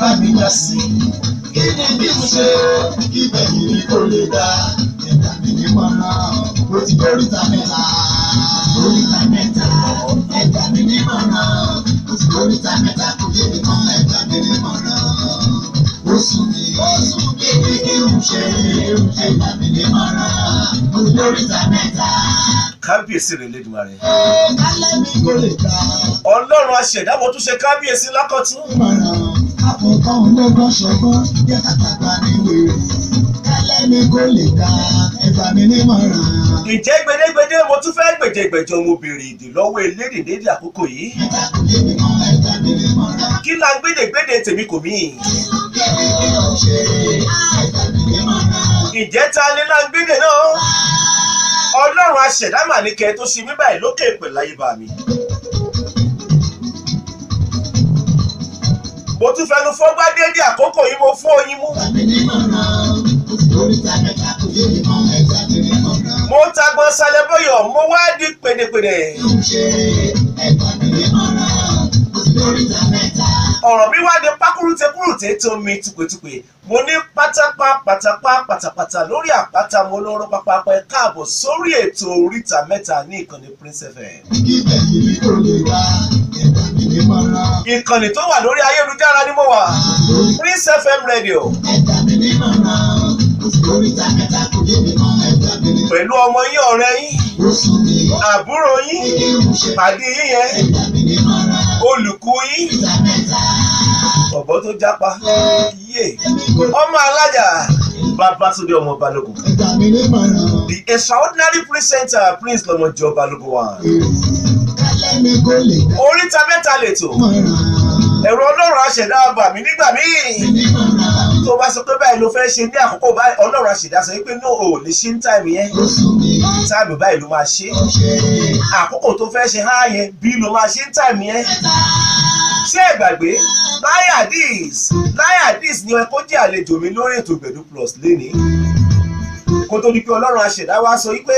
bá mi dá sí. Kí ni bí mo ṣe kí bẹ̀yìn mi kò lè dá? Ẹ̀dá mi ní mọ̀ràn, ó ti dóríta mẹ́ta. Dóríta mẹ́ta, ẹ̀dá mi ní mọ̀ràn, ó ti dóríta mẹ́ta kò yé mi mọ́ ẹ̀dá mi ní mọ̀ràn. Ó sùn mí, ó sùn mí kí kí n ṣe, ẹ̀dá mi ní mọ̀ràn, ó ti dóríta mẹ́ta. kábíyèsí rẹ̀ lẹ́dùnmarè. Ọlọ́run aṣẹ̀dá mo tún ṣe kábíyèsí lákọ̀tún. Àkọ́kọ́ ọlọ́gbọ́n ṣọgbọ́n jẹ́ kàtàkà ní wèrè. Kálẹ̀ mi kò lè dá ẹ̀fà mi nímọ̀ràn. ìjẹ́ gbedégbedé mo tún fẹ́ gbèjègbèjọ mo béèrè ìdè lọ́wọ́ elédè dédé àkókò yìí. Kí la gbèdégbèdé tèmi kò mí. Ìjẹ́ ta ni la gbèdé náà. ọlọ́run aṣẹ̀dá mà ní kẹ́ tó ṣe mí báyìí lókè pẹ̀lú ayé bá mi. Mo tún fẹnu fọ́gbá dédé àkókò yìí mo fún oyin mú. Mo tagbọn sálẹ bọyọ mo wá di pèdèpèdè. O ọ̀rọ̀ mi wá di pákúrúte kúrúte tó mi tùpètùpè mo ní pátápá pátápá pátápátá lórí àpáta mo lóró pápápá ẹ káàbọ̀ sórí ètò oríta mẹ́ta ní ìkànnì Prince FM. Ìkànnì tó wà lórí ayélujára ni mo wà. Prince FM radio. Ẹ̀dá mi ní mọ̀ràn, pẹ̀lú ọmọ yín ọ̀rẹ́ yín àbúrò yín pàdé yín yẹn olùkú yín ọ̀bọ tó jápa yé. Èmi kò ọmọ alájà Babátúndé ọmọ Balógun. The extraordinary presenter Prince lọmọjọ Balógun wa oríta mẹ́ta mọ̀ràn. Ẹ̀rọ ọlọ́run aṣẹ̀dá bà mí nígbà míì. Tó bá sọ pé báyìí ló fẹ́ ṣe ní àkókò báyìí ọlọ́run aṣẹ̀dá sọ pé no ò lè ṣe ní táìmù yẹn. Táìmù báyìí ló máa ṣe. Àkókò tó fẹ́ ṣe há yẹn bí ló máa ṣe ní táìmù yẹn. Ṣé ẹ gbàgbé? Láyà dis láyà dis ni ẹ kó jẹ́ àlejò mi lórí ètò gbẹ̀dú plus lénìí. Kó tó di pé ọlọ́run aṣẹ̀dá wa sọ wípé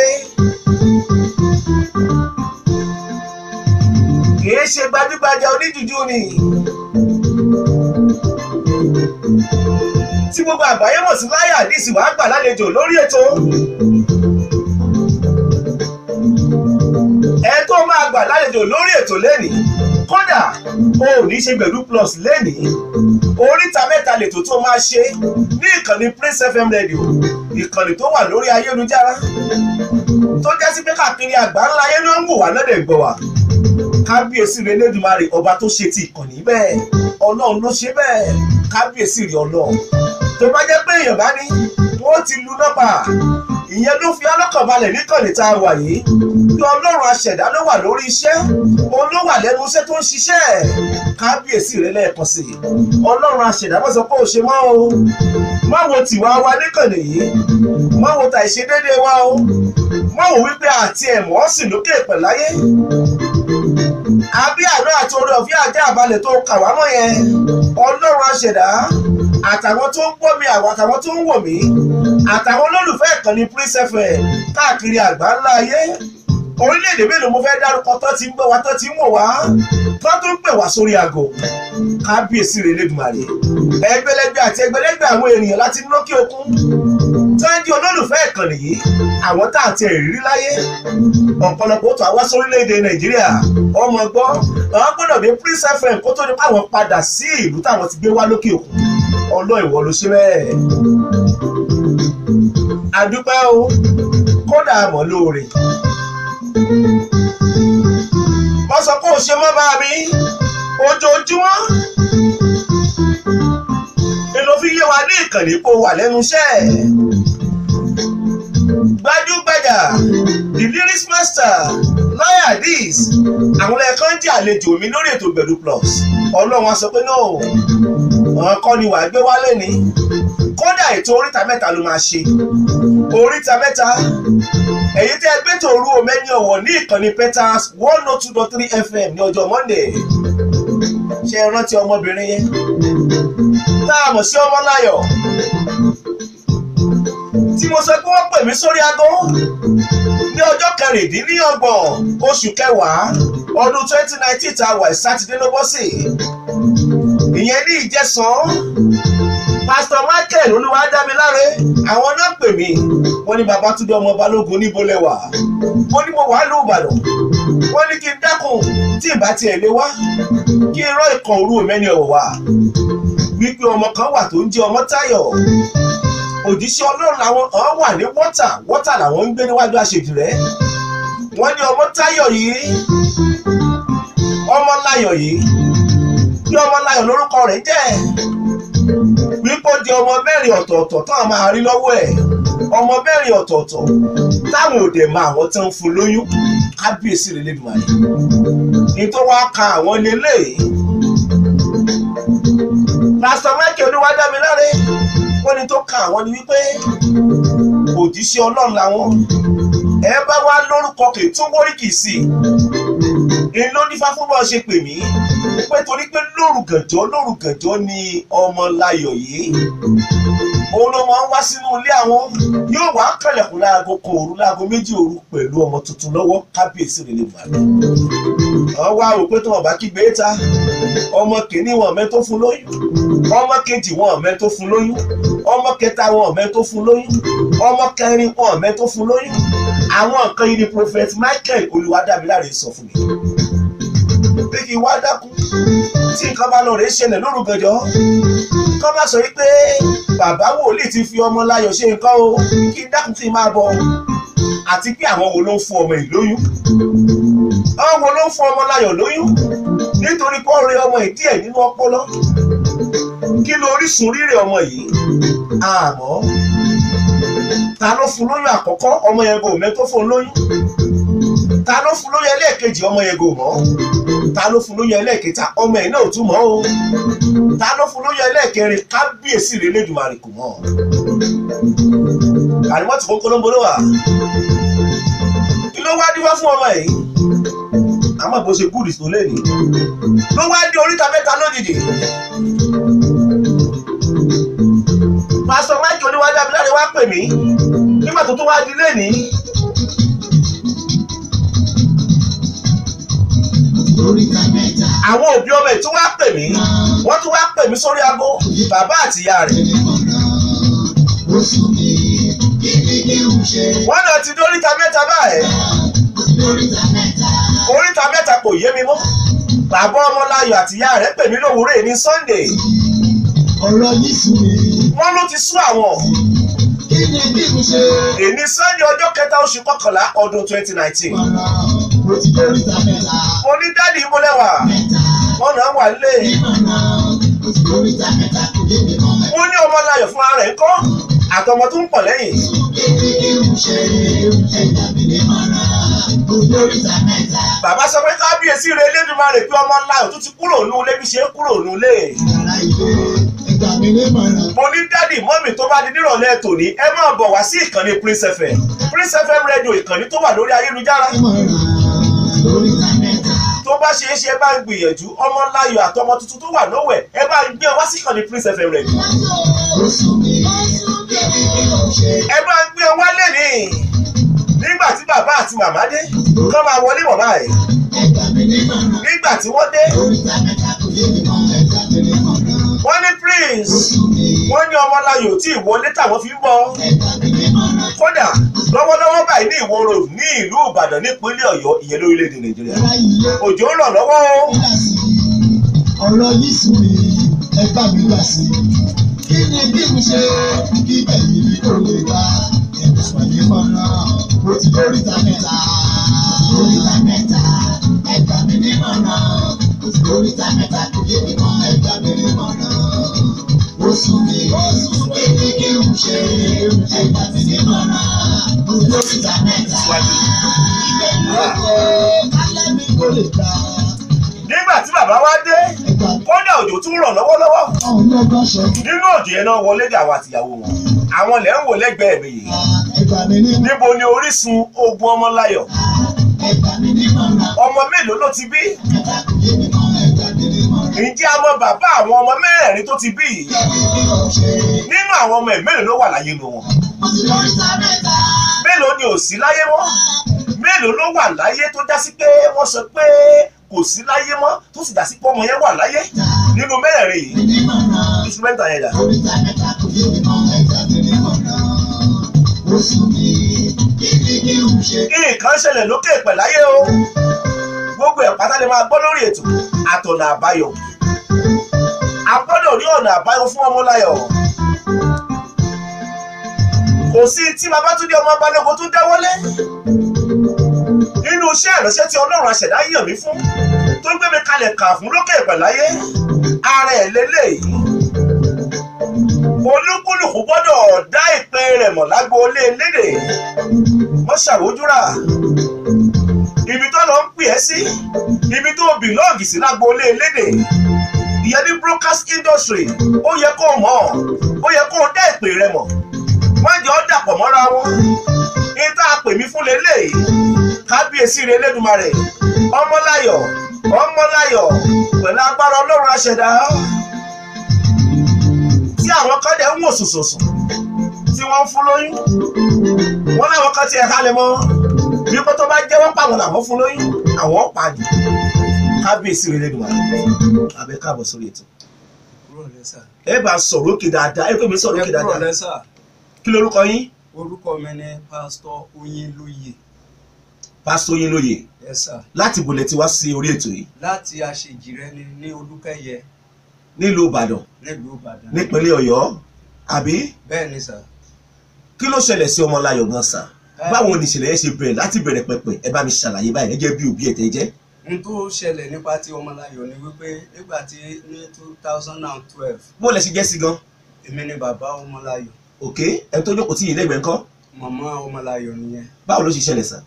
kìí ṣe gbajúgbajà oníjùjú ni. Tí gbogbo àgbáyé mọ̀ sí láyà dis wàá gbà lálejò lórí ètò. Ẹ tó máa gbà lálejò lórí ètò lénìí kódà o ò ní ṣe gbẹ̀dú plus lénìí oríta mẹ́ta lètò tó máa ṣe ní ìkànnì Prince FM radio ìkànnì tó wà lórí ayélujára. Tó jẹ́ sí pé káàkiri àgbà ńlá ayé ló ń wò wá lọ́dẹ̀ gbọ́ kábíyèsí rẹ lẹ́dùnmarè ọba tó ṣe ti ìkànnì bẹ́ẹ̀. Ọlọ́run ló ṣe bẹ́ẹ̀. Kábíyèsí rẹ ọlọ́run. Tó bá jẹ́ pé èèyàn bá ní wọ́n ti lu nọ́pà. Ìyẹn ló fi ọlọ́kàn balẹ̀ níkànnì tá a wà yìí. Bí ọlọ́run aṣẹ̀dá ló wà lórí iṣẹ́. Òun ló wà lẹ́nu iṣẹ́ tó ń ṣiṣẹ́. Kábíyèsí rẹ lẹ́ẹ̀kan sí i. Ọlọ́run aṣẹ̀dá má sọ pé ò ṣe mọ́ o. Má wo tìwá wa níkànnì yìí. Má wo tà ìṣedéédéé wa o. Má wo wípé àti ẹ̀mọ́ sì lókè pẹ̀láyé àbí àná àti orí ọ̀fíà ajá àbálẹ̀ tó kà wá mọ́ yẹn. Ọlọ́run aṣẹ̀dá àtàwọn tó ń gbọ́ mi àwọn àtàwọn tó ń wò mí. Àtàwọn olólùfẹ́ ìkànnì Prince FM káàkiri àgbà ńlá ayé orílẹ̀-èdè mélòó mo fẹ́ dárúkọ tó ti ń gbọ́ wa tó ti ń wò wá? Tó tún ń pè wá sórí aago. Kábíyèsí rẹ̀ lẹ́dùnmarè ẹgbẹ̀lẹ́gbẹ̀ àti ẹgbẹ̀lẹ́gbẹ̀ àwọn ènìyàn láti lókè òkun. Tó ń di olólùfẹ́ ìkànnì yìí àwọn tá àti ẹ̀rírí láyé. Ọ̀pọ̀lọpọ̀ tó àwa sórílẹ̀-èdè nàìjíríà. Ọmọ gbọ́. Àwọn gbọ́dọ̀ dé Prince FM kó tó ní káwọn padà sí ìlú táwọn ti gbé wá lókè òkun. Ọlọ́ ìwọ ló ṣe bẹ́ẹ̀. Àdúpẹ́ o. Kódà mọ̀ lóore wọ́n sọ pé ò ṣe mọ́ bá mi ojoojúmọ́. Èlò fi yé wa ní ìkànnì kó wà lẹ́nu iṣẹ́. Gbajúgbajà the lyrics master lawyer dis àwọn ẹ̀kan jẹ́ àlejò mi lórí ètò gbẹ̀dú plus. Ọlọ́run á sọ pé àwọn kọ́ ni wàá gbé wálé ni kódà ètò oríta mẹ́ta ló máa ṣe. Oríta mẹ́ta èyí tẹ́ gbé tòru omẹ́ni ọ̀wọ̀ ní ìkànnì peters one oh two dot three fm ní ọjọ́ monday. Ṣe é rántí ọmọbìnrin yẹn? Tá a mọ̀ sí ọmọláyọ̀. Tí mo sọ pé wọ́n pè mí sórí aago ní ọjọ́ kẹrìndínlọ́gbọ̀n oṣù kẹwàá ọdún twenty nineteen tá a wà sátidé ló bọ́ sí. Ìyẹn ní ìjẹsàn pásítọ̀ michael olúwadámiláre àwọn náà pè mí. Wọ́n ní babatunde ọmọ balógun níbo lẹ́wà wọ́n ní mo wà lù ìbàdàn. Wọ́n ní kí n dákun tí ìbá tiẹ̀ lé wá kí rán ìkan òru mẹ́ni ọ̀wọ̀ wá wípé ọmọ kan wà tó ń jẹ́ ọmọ táyọ̀. Òjíṣẹ́ ọlọ́run làwọn kan wà ní wọ́tà. Wọ́tà làwọn ń gbé níwájú àṣejù rẹ̀. Wọ́n ní ọmọ táyọ̀ yìí ọmọ láyọ̀ yìí bí ọmọ láyọ̀ lórúkọ rẹ̀ jẹ́ wípé ó di ọmọ mẹ́rin ọ̀tọ̀ọ̀tọ̀ táwọn máa rí lọ́wọ́ ẹ̀. Ọmọ mẹ́rin ọ̀tọ̀ọ̀tọ̀ táwọn ò dẹ̀ mọ àwọn tó ń fún lóyún. Kábíyèsí rẹ̀ lè dùn àlè ní tó wá ka àwọn lélẹ́yìí pásítọ̀ michael olúwadámiláre wọ́n ní tó ka àwọn ni wípé òjíṣẹ́ ọlọ́run làwọn ẹ bá wá lórúkọ kì í tún wórí kì í sí. I ló ní fáfúnbọ̀ ṣe pè mí pé torí pé lórúgànjọ́ lórúgànjọ́ ni ọmọ láyọ̀ yìí. Òun ló máa ń wá sínú ilé àwọn. Yóò wá kàlẹ̀kùn láago kan òru láago méjì òru pẹ̀lú ọmọ tuntun lọ́wọ́ kábíyèsí rẹ̀ lè lọ. wọ́n wá rò pé tí wọ́n bá kígbe ta ọmọ kìíní wọn mẹ́ tó fún lóyún ọmọ kejì wọn mẹ́ tó fún lóyún ọmọ kẹta wọn mẹ́ tó fún lóyún ọmọ kẹrin wọn mẹ́ tó fún lóyún àwọn nǹkan yìí ni prophet michael olùwádàmíláre sọ fún mi. Pé kí wá dákun tí nǹkan bá lọ rèé ṣẹlẹ̀ lórúkọjọ́ kọ́ bá sọ wípé bàbá wòlíì ti fi ọmọ láyọ̀ ṣe nǹkan o. Kí dákun tí máa bọ̀. Àti pé àwọn wo ló ń fún ọmọ yìí lóyún? Àwọn wo ló ń fún ọmọ láyọ̀ lóyún? Nítorí kó rẹ ọmọ yìí díẹ̀ nínú ọpọlọ. Kí ló orísun rírẹ̀ ọmọ yìí? Àmọ́ ta ló fún lóyún àkọ́kọ́? Ọmọ yẹn kò mẹ́ tó fún lóyún. Ta ló fún lóyún ẹlẹ́ẹ̀kejì? Ọmọ yẹn mọ̀. Ta ló fún lóyún ẹlẹ́ẹ̀kẹta? Ọmọ yẹn náà ò tún mọ̀ o. Ta ló fún lóyún ẹlẹ́ẹ̀kẹrin? Kábíyèsí rẹ̀ lẹ́dùnmarè kò mọ̀. Kò kólóńbó ló wà kí ló wá díwá fún ọmọ yìí? Àmọ́ bó ṣe gúdì tó lẹ́nu ló wá dé oríta mẹ́ta lójijì pásítọ̀ máìkì oníwájú abiláre wá pè mí. Nígbà tó tó wá di lẹ́ni àwọn òbí ọmọ ẹ̀ wá pè mí. Wọ́n tún wá pè mí sórí aago. Bàbá àti ìyá rẹ̀. Wọ́n náà ti dé oríta mẹ́ta báyìí. Oríta mẹ́ta. kò yé mi mọ́. Bàbá ọmọláyọ̀ àti ìyá rẹ̀ pè mí lówùúrọ̀ ní sunday. Ọ̀rọ̀ yìí sùn mí. Wọ́n ló ti sú àwọn Kí ni kí n ṣe? èní sunday ọjọ́ kẹta oṣù kọkànlá ọdún twenty nineteen. Mo ní dáàdi ìmúlẹ̀wà wọ́n náà wà lé mo ní ọmọláyọ̀ fúnra rẹ̀ ń kọ́. Àtọmọ tó ń pọ̀ lẹ́yìn. Bàbá sọ pé kábíyèsí rẹ̀ Elédùmarè pé ọmọláyọ̀ tó ti kúrò nù ilé bí ṣe kúrò nù ilé Yàrá ìwé ẹ̀dá mi ní mọ̀nà. mo ní dáàdi mọ́mì tó bá di nírọ̀lẹ́ tòní ẹ máa bọ̀ wá sí ìkànnì Prince FM Prince FM rédíò ìkànnì tó wà lórí ayélujára. Tó bá ṣe é ṣe ẹ bá ń gbìyànjú. Ọmọláyọ̀ àtọmọ tuntun tó wà lọ́wọ́ ẹ̀ bá gbé wá sí ìkànnì Prince FM rédíò ẹ bá ń gbé wá lẹ́nìí. Nígbà tí bàbá àti màmá dé kọ́ máa wọlé bọ̀ báyìí nígbà tí wọ́n dé wọ́n ní Mi wọ́n ní ọmọláyọ̀ tí ìwọlé táwọn fi ń bọ̀ ní kódà lọ́wọ́lọ́wọ́ báyìí ní Ìwó Road ní ìlú Ìbàdàn nípínlẹ̀ Ọ̀yọ́ ìyẹn lórílẹ̀‐èdè Nàìjíríà òjò ń rọ̀ lọ́wọ́ o. Ọ̀rọ̀ yìí sùn mí. Ẹ bá mi gbà sí. Kí ni kí n ṣe? Kí bẹ̀yìn mi kò lè gbà. Mi ní mọ̀nà. Mo ti dé oríta mẹ́ta. Oríta mẹ́ta. Ẹ̀dá mi ní mọ̀nà. Oríta mẹ́ta kò yé mi mọ́. Ẹ̀dá mi ní mọ̀nà. Oṣù mi. Kí ni kí n ṣe? Ẹ̀dá mi. Mo ti dé oríta mẹ́ta. Alẹ́ mi kò lè gbà. nígbà tí bàbá wa dé kódà òjò tún rọ̀ lọ́wọ́lọ́wọ́ nínú òjò yẹn náà wọlé dé àwọn àtìyàwó wọn àwọn lẹ́ ń wò lẹ́gbẹ̀ẹ́ mi yìí mi mọ̀. níbo ni orísun ogun ọmọláyọ̀ Ọmọ mélòó ló ti bí? Ǹjẹ́ a mọ bàbá àwọn ọmọ mẹ́rẹ̀ẹ̀rin tó ti bí? Nínú àwọn ọmọ ẹ̀ mélòó ló wà láyé nu wọn? Mélòó ni ò sí láyé mọ́? Mélòó ló wà láyé tó já sí pé wọ́n sọ pé kò sí láyé mọ́ tó sì dá sí pé ọmọ yẹn wà láyé? Nínú mẹ́rẹ̀ẹ̀rin. Yìí instrumental yẹn dà nǹkan ṣẹlẹ̀ lókè pẹ̀láyé o? Gbogbo ẹ̀ pátá lè máa gbọ́ lórí ètò àtọ̀nà àbáyọ. A gbọ́dọ̀ rí ọ̀nà àbáyọ fún ọmọláyọ̀ kò sí tí Babátúndé ọmọ Balógun tún dáwọ́lé. Nínú iṣẹ́ ìránṣẹ́ tí Ọlọ́run aṣẹ̀dá yàn mí fún tó gbé mi kalẹ̀ kà fún lókè pẹ̀láyé ara ẹ̀ lélẹ́yìí. Olúkúlùkù gbọ́dọ̀ dá ìpín rẹ̀ mọ̀ lágboolé lédè mọ́ ṣàwójúrà ibi tó lọ ń pè ẹ́ sí ibi tó bìlọ́ọ̀gì sí lágboolé lédè ìyẹn ní broadcast industry. Ó yẹ kó mọ̀ ó yẹ kó dá ìpín rẹ̀ mọ̀. Wọ́n jọ dàpọ̀ mọ́ra wọn. Ní tá a pè mí fún lélẹ́yìí kábíyèsí rẹ̀ lẹ́dùnmarè ọmọláyọ̀ ọmọláyọ̀ pẹ̀lú agbára ọlọ́run aṣẹ̀dá tí àwọn kan dẹ̀ ń wò sùsùsù tí wọ́n ń fún lóyún wọ́n láwọn kan ti ẹ̀ halẹ̀ mọ́. Bí kò tó bá jẹ́wọ́ pàwọn làwọn fún lóyún àwọn pàdé kábíyèsí rẹ̀ lẹ́dùnmarè abẹ́ káàbọ̀ sórí ètò. Ẹ bá sọ̀rọ̀ òkè dáadáa. Ẹ pé mi sọ̀rọ̀ òkè dáadáa. Kí lorúkọ yín? Orúkọ mi ni pásítọ̀ Oyinlóye pásítọ̀ yín lóye ẹ̀sà láti bòlẹ̀ tí wá sí orí ètò yìí? Láti aṣèjìrẹ́ ni ní Olúkẹ́yẹ. Nílùú Ìbàdàn. nípínlẹ̀ Ọ̀yọ́. Àbí? Bẹ́ẹ̀ ni sà. Kí ló ṣẹlẹ̀ sí ọmọláyọ̀ gan sà báwo ni ìṣẹ̀lẹ̀ yẹn ṣe bẹ̀rẹ̀? Láti bẹ̀rẹ̀ pẹ̀pẹ̀ ẹ bá mi ṣàlàyé báyìí ẹ jẹ́ bí òbí ẹ̀ tẹ́ jẹ́. N tó ṣẹlẹ̀ nípa ti Ọmọláyọ̀ ni wípé nígbà tí ní two thousand and twelve. Bó lẹ ṣe jẹ́ sí gan èmi ni bàbá Ọmọláyọ̀. Òkè ẹ tó jókòó tí yìí lẹ́gbẹ̀ẹ́ ńkọ́? Màmá Ọmọláyọ̀ nìyẹn. báwo ló ṣe ṣẹlẹ̀ sà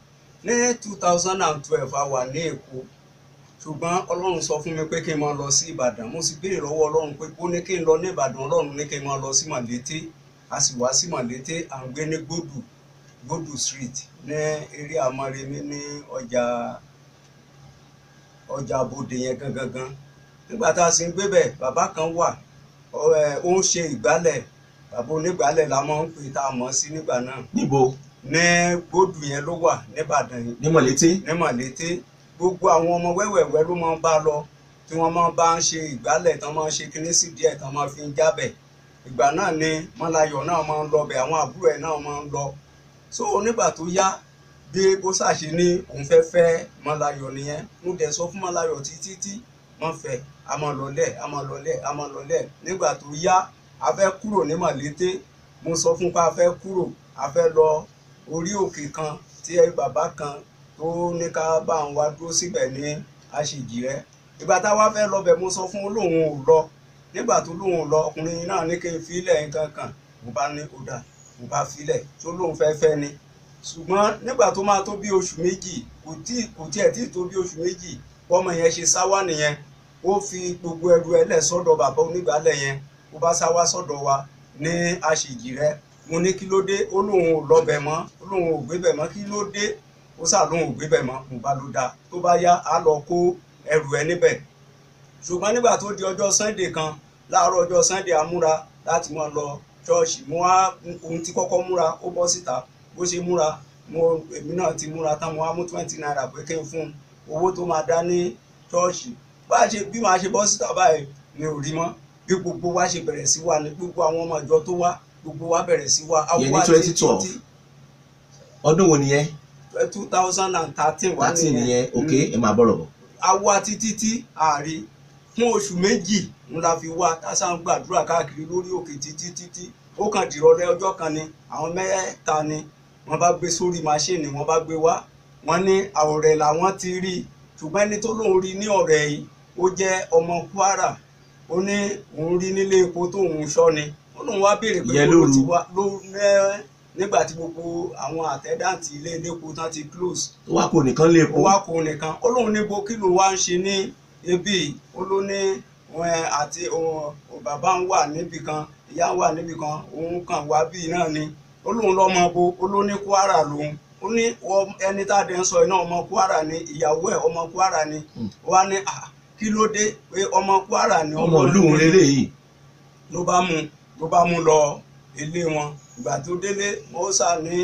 ní two thousand and twelve a wà ní Èkó. Ṣùgbọ́n Ọlọ́run sọ fún mi pé kí n máa lọ sí Ìbàdàn. Mo sì béèrè lọ́wọ́ Ọlọ́run pé ó ní kí n lọ ní Ìbàdàn Ọlọ́run ní kí n máa lọ sí Màlété a sì wá sí Màlété à ń gbé ní Gbódù Gbódù street ní eré Àmọ́remí ní ọjà ọjà Bòdè yẹn gangan gan. Nígbà tá a sì ń gbé bẹ̀ bàbá kan wà ó ń ṣe ìgbálẹ̀. Bàbá onígbálẹ̀ la máa ń pè tá a mọ̀ sí nígbà náà. Níbo? Ní Gbódù yẹn ló wà níbàdàn yìí. Ní mọ̀lété? Ní màlété gbogbo àwọn ọmọ wẹ́wẹ̀wẹ́ ló máa ń bá lọ tí wọ́n máa ń bá ń ṣe ìgbálẹ̀ tán máa ń ṣe kinní sí díẹ̀ tán máa fi ń jábẹ̀ ìgbà náà ni mọ́láyọ̀ náà máa ń lọ bẹ̀ àwọn àbúrò ẹ̀ náà máa ń lọ. So nígbà tó yá bí bó ṣàṣe ní òun fẹ́ fẹ́ mọ́láyọ̀ nìyẹn. Mo dẹ̀ sọ fún mọ́láyọ̀ títí tí wọ́n fẹ́ a máa lọlẹ̀ a máa lọlẹ̀ a máa lọlẹ̀ nígbà tó yá a fẹ́ kúrò ní màlété. Mo sọ fún pé a fẹ́ kúrò a fẹ́ lọ orí òkè kan tí bàbá kan tó ní ká bá ń dúró síbẹ̀ ní àṣejì rẹ̀ ìgbà tá a wá fẹ́ lọ bẹ̀ mo sọ fún lóun ò lọ nígbà tó lóun lọ ọkùnrin náà ní kí n filẹ̀ nǹkan kan. Mo bá ní kó dà mo bá filẹ̀ tó lóun fẹ́ fẹ́ ni. Ṣùgbọ́n nígbà tó máa tó bí oṣù méjì kò tí kò tiẹ̀ tí tó bí oṣù méjì bọ́mọ yẹn ṣe sáwá nìyẹn. Ó fi gbogbo ẹrù ẹ lẹ̀ sọ́dọ̀ bàbá onígbàálẹ̀ yẹn. Ó bá sáwá sọ́dọ̀ wa ní àṣejì rẹ̀. Mo ní kí ló dé? Ó lóun ò lọbẹ̀ mọ́. Ó lóun ò gbébẹ̀ mọ́. Kí ló dé? Ó sà lóun ò gbébẹ̀ mọ́. Mo bá ló dáa. Tó bá yá á lọ kó ẹrù ẹ níbẹ̀. Ṣùgbọ́n nígbà tó di ọjọ́ sunday kan láàárọ̀ ọjọ́ sunday amúra láti máa lọ ṣọ́ọ̀ṣì. Mo wá ohun tí kọ́kọ́ múra ó bọ́ síta. Bó ṣe múra mo èmi náà ti múra tán. Mo wá mú twenty naira pé kí n fún owó tó máa dá ní ṣọ́ọ̀ṣì. Bá a ṣe bí màá ṣe bọ́ síta báyìí mi ò rí mọ́. Bí gbogbo wa ṣe bẹ̀rẹ̀ sí wa ni gbogbo àwọn ọmọ ìjọ tó wá gbogbo wa bẹ̀rẹ̀ sí wa. Ìyẹn ní 2012. ọdún wo nìyẹn? Two thousand and thirteen wà láti nìyẹn. òkè ẹ máa bọ̀rọ̀ bọ̀ awa títí tí ààrí fún oṣù méjì ń la fi wá tásà ń gbàdúrà káàkiri lórí òkè títí títí. Ó kàn dìrọ̀lẹ́ ọjọ́ kan ni àwọn mẹ́ta ni wọ́n bá gbé sórí máṣíìnì wọ́n bá gbé wá. Wọ́n ní ọ̀rẹ́ làwọn ti rí. I ṣùgbọ́n ẹni tó lóun rí ní ọ̀rẹ́ yìí ó jẹ́ ọmọ Kwara. Ó ní òun rí nílé epo tóun ṣọ́ ni. Ó lóun wá béèrè pé kó ló ti wá ló ní nígbà tí gbogbo àwọn àtẹ́dáǹtì ilé elépo tán ti close. Wá kó nìkan lé ó epo wá kó nìkan. Ó lóun níbo kí ló wá ń ṣe ní ibi ó ló ní wọn àti òun òun bàbá ń wà níbì kan ìyá ń wà níbì kan òun kàn wá bí náà ni. Ó lóun lọ́mọ bo ó ló ní Kwara lòun. Ó ní ẹni tá a dẹ̀ ń sọ iná ọmọ Kwara ni ìyàwó ẹ̀ ọmọ Kwara ni. Mm. ó wá ní "Ah, kí ló dé pé ọmọ Kwara ni? Ọmọ ìlú òun lélẹ́yìí ló bá mú ló bá mú lọ ilé wọn. Ìgbà tó délé sà ní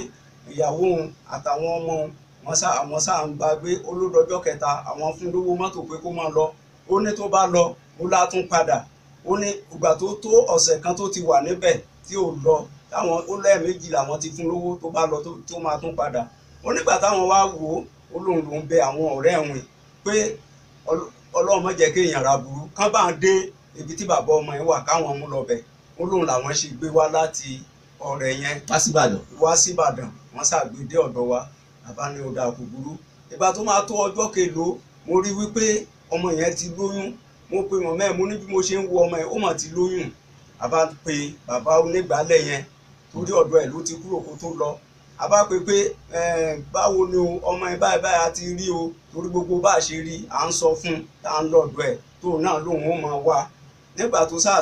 ìyàwó òun àtàwọn ọmọ òun wọ́n sá àwọn sá ń bá gbé olódọjọ́ kẹta àwọn fún lówó mọ́tò pé kó máa lọ. Ó ní tó bá lọ ó látún padà. Ó ní ìgbà tó tó ọ̀sẹ̀ kan tó ti wà níbẹ̀ tí ò lọ táwọn ó lẹ́ẹ̀mejì làwọn ti fún lówó tó bá lọ tó máa tún padà. Ó nígbà táwọn wá wò ó ó lóun lòún bẹ àwọn ọ̀rẹ́ ẹ̀wìn pé Ọl- ọlọ́run má jẹ́ kéèyàn ra burú. Kán bá ń dé ibi tí bàbá ọmọ yẹn wà káwọn mú lọ bẹ̀. Ó lóun làwọn ṣe gbé wá láti ọ̀rẹ́ yẹn wá síbàdàn wọ́n ṣàgbédé ọ̀dọ̀ wa bàbá ní ọdà kò burú. Ìgbà tó máa tó ọjọ́ kelo mo rí wípé ọmọ yẹn ti lóyún. Mo pe mọ̀mọ́ ẹ̀ mo ní bí mo ṣe ń wo ọmọ ẹ̀ ó mà ti lóyún. Bàbá pe bàbá onígbàálẹ̀ yẹn torí ọ̀dọ̀ ẹ̀ ló ti kúrò kó tó lọ. Àbá pe pé báwo ni o? Ọmọ ẹ̀ báyìí báyìí a ti rí o. Torí gbogbo bá a ṣe rí à ń sọ fún tá à ń lọ́dọ̀ ẹ̀ tóun náà lòun ó máa wá. Nígbà tó tá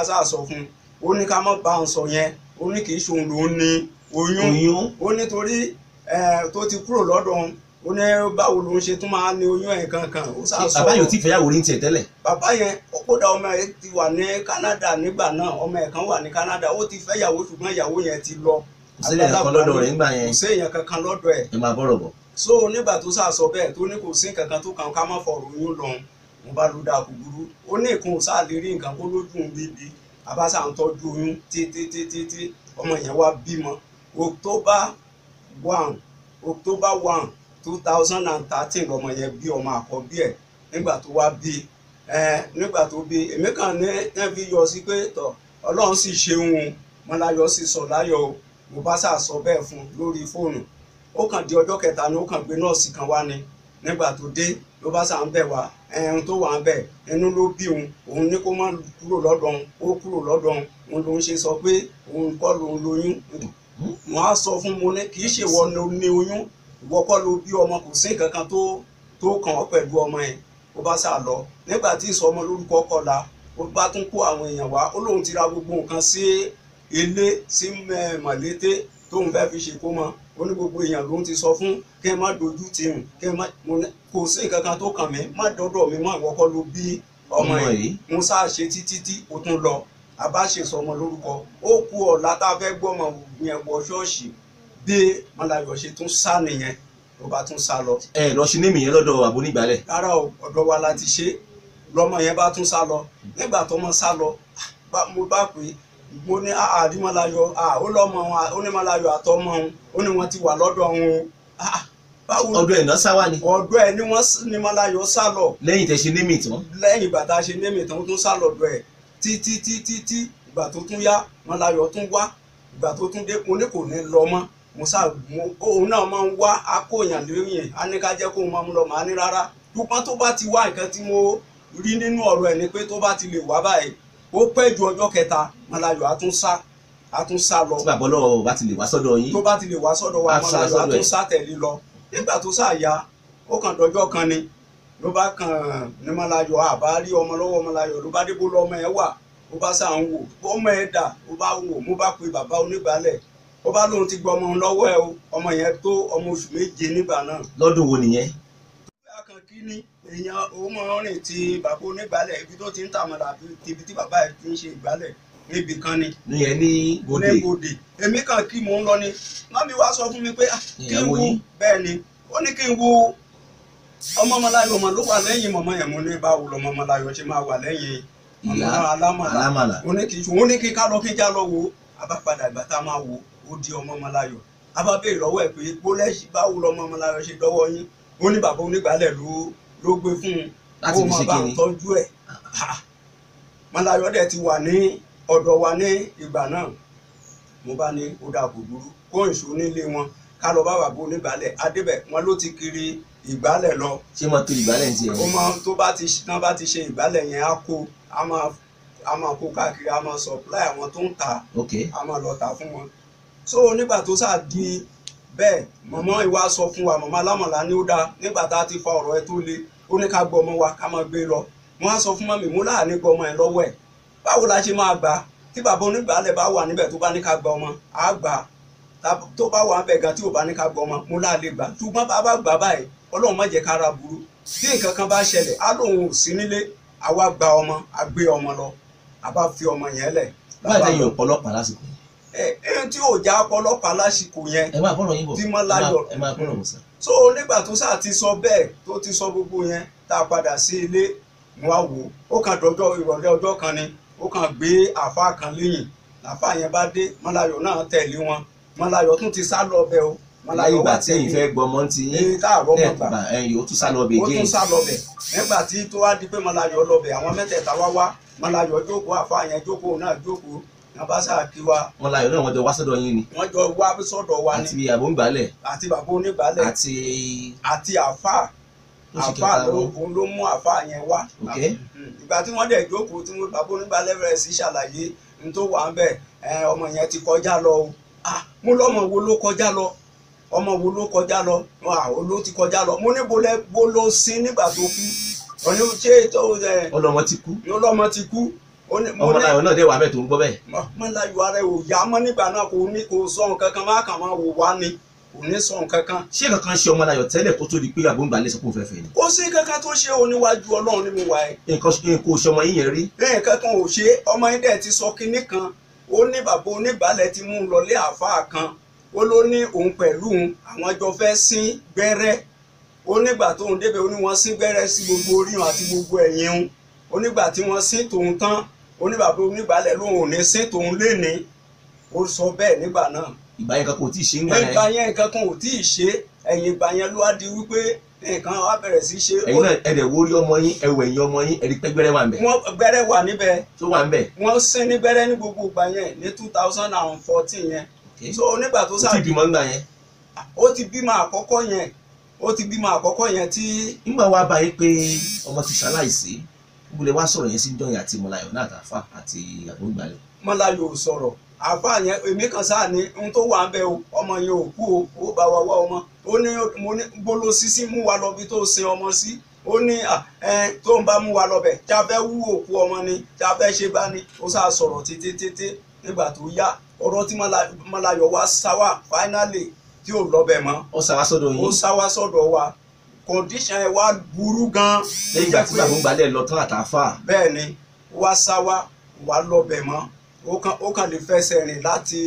a sáà sọ fún ó ní ká má bá òun sọ yẹn. Ó ní kì í ṣe òun lòún ní oyún. Oyún. Ó nítorí eh, tó ti kúrò lọ́dọ̀ òun ó ní báwo lòun ṣe tún máa ní oyún ẹ̀ kankan ó sá sọ bàbá yóò tí fẹ́yàwó rí tiẹ̀ tẹ́lẹ̀? Bàbá yẹn kódà ọmọ ẹ̀ ti wà ní Canada nígbà náà ọmọ ẹ̀ kan wà ní Canada ó ti fẹ́ ìyàwó ṣùgbọ́n ìyàwó yẹn ti lọ. Kò sílẹ̀ kankan lọ́dọ̀ rẹ̀ kò yẹn. sí èèyàn kankan lọ́dọ̀ ẹ̀. Ẹ máa bọ̀rọ̀ bọ̀. So nígbà tó sá sọ bẹ́ẹ̀ tó ní kò sí kankan tó kàn ká má fọ̀rọ̀ oyún lọ mo bá ló dáa kò burú. Ó ní ìkun ò sáà lè rí nǹkan kó lójú un bíbí. Àbáṣà ń tọ́jú oyún títítítí ọmọ yẹn wá bímọ. October one October one two thousand and thirteen lọmọ yẹn bí ọmọ àkọ́bí ẹ̀. Nígbà tó wá bí ẹ nígbà tó bí èmi kàn ní ẹ fi yọ sí pé tọ Ọlọ́run sì ṣeun mọ́láyọ̀ sì sọ láyọ̀ o. Mo bá sà sọ bẹ́ẹ̀ fún un lórí fóònù. Ó kàn di ọjọ́ kẹta ni ó kàn gbé nọ́ọ̀sì kan wá ni. Nígbà tó dé ló bá sà ń bẹ̀ wá. Ẹ̀hún tó wà ń bẹ̀ inú ló bí òun. Òun ní kó má kúrò lọ́dọ̀ òun. Ó kúrò lọ́dọ̀ òun. Òun ló ń ṣe sọ pé òun kọ́ lòun lóyún wọ́n á sọ fún mo ní kì í ṣe ìwọ ní oyún. Ìwọ kọ́ ló bí ọmọ kò sí nǹkan kan tó tó kàn ọ́ pẹ̀lú ọmọ yẹn. Ó bá sà lọ. Nígbà tí ìsọmọ lórúkọ kọlà ó bá tún kó àwọn èèyàn wá. Ó lóun ti ra gbogbo nǹkan sí ilé sí mẹ- mọ̀lété tóun fẹ́ fi ṣèkómọ ó ní gbogbo èèyàn ń ti sọ fún kẹ́ ẹ má dojú tì hùn kẹ́ ẹ má kò sí nǹkan kan tó kàn mí. Má dọ́dọ̀ mi mọ́. Ìwọ kọ́ ló bí ọmọ yìí. yìí. mo sáà ṣe títí tí ó tún lọ àbáṣe sọmọ lórúkọ ó kú ọ̀la tá a fẹ́ gbọ́mọ yẹn wọ ṣọ́ọ̀ṣì bí mọ́láyọ̀ ṣe tún sá nìyẹn ló bá tún sá lọ. Ẹ lọ ṣe némi yẹn lọ́dọ̀ àbónígbàlẹ̀ rárá o ọ̀dọ̀ wa la ti ṣe lọ́mọ yẹn bá tún sá lọ. Nígbà tọ́mọ sá lọ mo bá pè é mo ní àdìmọ́láyọ̀ ó lọ́mọ wọn ó ní mọ́láyọ̀ àtọmọ wọn ó ní wọ́n ti wà lọ́dọ̀ wọn o. Báwo ọdún ẹ̀ náà sáwá ni. Ọ̀dọ̀ ẹ̀ ni wọ́n ní mọ́láyọ̀ sá lọ. Lẹ́yìn tẹ́ ṣe némi tán. Lẹ́yìn ìgbà tá a ṣe némi tán ó tún sá lọ́dọ̀ ẹ̀ títí títí tí ìgbà tó tún yá mọ́láyọ̀ tún wá. Ìgbà tó tún dé mo ní kò ní lọ mọ́. Mo sá mo òun náà máa ń wá akóyàn lóyìn á ní ká jẹ́ kó máa mú lọ màá ní rárá. Ṣùgbọ́n tó bá ti wá nǹkan tí mo rí nínú ọ̀rọ̀ ẹ̀ ni pé tó bá ti lè wá báyìí ó pẹ́ ju ọjọ́ kẹta mọ́láyọ̀ á tún sá á tún sá lọ. Tí bàbá ọlọ́wọ́ bá ti lè wá sọ́dọ̀ yín tó bá ti lè wá sọ́dọ̀ wa mọ́láyọ̀ sọ́dọ̀ tún sá tẹ̀lé lọ. Nígbà tó sá ya ó kàn dọjọ́ kan ni ló bá kàn ní mọ́láyọ̀ àbá rí ọmọ lọ́wọ́ mọ́láyọ̀ ló bá dé bó lọ́mọ ẹ̀ wà ó bá sá ń wò ọmọ ẹ̀ dà ó bá wò mo bá pe bàbá onígbàálẹ̀ ó bá lóun ti gbọ́ ọmọ lọ́wọ́ ẹ̀ o ọmọ yẹn tó ọmọ oṣù méje nígbà náà. Lọ́dún wo nìyẹn? Akànkí ní èèyàn òun mọ̀ rìn ti bàbá onígbàálẹ̀ ibi tó ti ń tàmọ̀là ibi tí bàbá ẹ̀ ti ń ṣe ìgbálẹ̀ níbi kan ni. Níyẹn ní gòdè oníbodè èmi kàn kí mò ń lọ ni. Mọ́mí wá sọ fún mi pé ah, kí n wo bẹ́ẹ̀ ni. Ó ní kí n wo ọmọ ọmọláyọ̀ ọmọ ló wà lẹ́yìn mọ̀mọ́ yẹn mo ní báwo lọmọ ọmọláyọ̀ ṣe máa wà lẹ́yìn mọ̀mọ́ alámàlà ó ní kí ká lọ kí já lọ wo abápadà ìgbà tá a máa wo ó di ọmọ ọmọláyọ̀. Abá béèrè lọ́wọ́ ẹ̀ pé bólẹ́sì báwo lọmọ ọmọláyọ̀ ṣe dọ́wọ́ yín? Ó ní bàbá onígbàálẹ̀ ló ló gbé fún un. Ó máa bá ń tọ́jú ẹ̀. Mọ́láyọ̀ dẹ̀ ti wà ní ọ̀dọ̀ wa ní ìgbà náà. Mo bá ní ó dà kò burú. Kó ìṣó nílé wọn. Ká lọ bá bàbá onígbàálẹ̀. Adébẹ̀ wọn ló ti kiri ìgbálẹ̀ lọ. Ṣé mo kiri ìgbálẹ̀ ti ẹ̀ ó máa tó bá ti tán bá ti ṣe ìgbálẹ̀ yẹn á kó á máa á máa kó káàkiri á máa supply àwọn tó ń tà. Á máa lọ tà fún wọn. So nígbà tó sáà di bẹ́ẹ̀ mọ̀mọ́ ìwà sọ fún wa mọ̀mọ́ alámọ̀lá ní ó dáa nígbà tá a ti fa ọ̀rọ̀ ẹ tó le ó ní ká gbọ́ ọmọ wa ká máa gbé lọ. Wọ́n á sọ fún mọ́mì mú láàánú gbọ́ ọmọ ẹ lọ́wọ́ ẹ̀. Báwo la ṣe máa gbà? Tí bàbá onígbàálẹ̀ bá wà níbẹ̀ tó bá ní ká gba ọmọ á gbà. Tó bá wà níbẹ̀ gan tí ò bá ní ká gba ọmọ mú láàlè gbà. Ṣùgbọ́n bá bá gbà báyìí ọlọ́run má jẹ́ kára burú. Tí nǹkan kan bá ṣẹlẹ̀ á lóun ò sí nílé àwa gba ọmọ á gbé ọmọ lọ a bá fi ọmọ yẹn lẹ̀. Báyìí tẹ̀yìn ọ̀pọ̀lọpàá lásìkò ẹ ẹ tí ò já ọlọ́pàá lásìkò yẹn Tí bọ̀rọ̀ musa. so nígbà tó sáà ti sọ bẹ́ẹ̀ tó ti sọ gbogbo yẹn tá a padà sí ilé mo wá wò ó. Kàn dọjọ́ ìrọ̀lẹ́ ọjọ́ kan ni ó kàn gbé àfa kan lẹ́yìn àfa yẹn bá dé Mọ́láyọ̀ náà tẹ̀lé wọn. Mọ́láyọ̀ tún ti sá lọ bẹ́ẹ̀ o láyé ìgbà tí ẹ̀yin fẹ́ gbọ́ ọmọ ti yín ní ẹ̀yin ó tún sá lọ bẹ̀ ó tún sá lọbẹ̀ nígbà tí tó wá di pé Mọ́láyọ̀ lọbẹ̀ àwọn mẹ́tẹ̀ẹ̀ta wá wá. Mọ́láyọ̀ jókòó àfa yẹn jókòó náà jókòó. Wọn bá sáà kí wa. Láyọ̀ náà wọ́n jọ wá sọ́dọ̀ yín ni. Wọ́n jọ wá sọ́dọ̀ wa ní àti àbóǹgbálẹ̀ àti bàbá onígbàálẹ̀ àti àti sì àfa kẹta ló mú àfa yẹn wá. Ìgbà tí wọ́n dẹ̀ jókòó tí bàbá onígbàálẹ̀ bẹ̀rẹ̀ sí ṣàlàyé n tó wà ń bẹ̀. Ọmọ yẹn ti kọjá lọ o. Ah, mo lọ́mọ wo ló kọjá lọ ọmọ wo ló kọjá lọ? Ó ló ti kọjá lọ. Mo ní bo lẹ bo ló sin nígbà tó kú? Ọ̀nà ṣé tó ẹ ọlọ́mọ ti kú. Mo lọ́mọ ti kú. Ó ní- mo ọmọ ní láyọ̀ náà dẹ̀ wà bẹ́ẹ̀ tó ń gbọ́ bẹ́ẹ̀. mọ́láyọ̀ ara ẹ̀ ò yá mọ́ nígbà náà kò ní kò sọ nǹkan kan má kàn máa wò wá ni. Kò ní sọ nǹkan kan. Ṣé kankan ṣe ọmọ láyọ̀ tẹ́lẹ̀ kó tó di pé àbóǹgbálẹ̀ sọ pé òun fẹ́ fẹ́ ni. kò sí kankan tó ṣe oníwájú ọlọ́run ní mo wà ẹ́. Nǹkan nǹkan oṣù ọmọ yín yẹn rí? Lẹ́yìn kankan ò ṣe. Ọmọ yín dẹ̀ ti sọ kinní kan. Ó ní bàbá onígbàlẹ̀ ti mú un lọlé àáfàá kan ó ló ní òun pẹ̀lú àwọn jọ fẹ́ sín gbẹ́rẹ́. Ó nígbà tóun débẹ̀ ó ní wọ́n sín gbẹ́rẹ́ sí gbogbo oríhun àti gbogbo ẹ̀yìn òun ó nígbà tí wọ́n sín tòun tán ó ní bàbá onígbàlẹ̀ lóun ò ní sín tòun lénìí. Ó sọ bẹ́ẹ̀ nígbà náà. Ìgbà yẹn kankan ò tí ì ṣe ń gbà yẹn. Yẹn nǹkan kan ò tí ì ṣe. Ẹ̀yìn ìgbà yẹn ló wá di wípé nǹkan wá bẹ̀rẹ̀ sí ṣe. Ẹ̀yin náà ẹ̀dẹ̀ wo rí ọmọ yín ẹ̀wọ̀ ẹ̀yin ọmọ yín ẹ̀rí pẹ́gbẹ́rẹ́ wà ń bẹ̀. Wọ́n gbẹ́rẹ́ wà níbẹ̀. Tó wà ń bẹ̀. Wọ́n sín ní gbẹ́rẹ́ ní gbogbo ìgbà yẹn ní two thousand and fourteen yẹn. So nígbà tó ó sáà ti bímọ ńgbà yẹn? Ó ti bímọ àkọ́kọ́ yẹn. Ó ti bímọ àkọ́kọ́ yẹn tí nígbà wá bá yín pé ọmọ ti ṣaláìsí lè wá sọ̀rọ̀ yẹn sí jọyìn àti mọ̀láyọ̀ náà àtàfà àti àbóǹgbálẹ̀ mọ́láyò sọ̀rọ̀. Àfa yẹn èmi kan sáà ní ohun tó wà ń bẹ o ọmọ yẹn ò kú o ó bá wa wá ọmọ. Ó ní mo ní bolo sísí mú wa lọ bí tó sin ọmọ sí. Ó ní ẹ tó ń bá mú wa lọ bẹ̀ tí a fẹ́ wú òkú ọmọ ni tí a fẹ́ ṣe bá ní ó sáà sọ̀rọ̀ títí títí nígbà tó yá ọ̀rọ̀ tí mọ́láyọ̀ wá sáwà fáínálì tí ò lọ bẹ̀ mọ́. Ó sá wá sọ́dọ̀ ó yín sáwà sọ́dọ̀ wa. Kọ̀ǹdíṣàn ẹ̀ wá burú gan. Lẹ́yìn ìgbà tí àbóǹgbálẹ̀ lọ tán àtàfà. Bẹ́ẹ̀ ni wá sáwá wá lọ́bẹ̀ mọ́. Ó kàn ó kàn lè fẹsẹ̀ rìn láti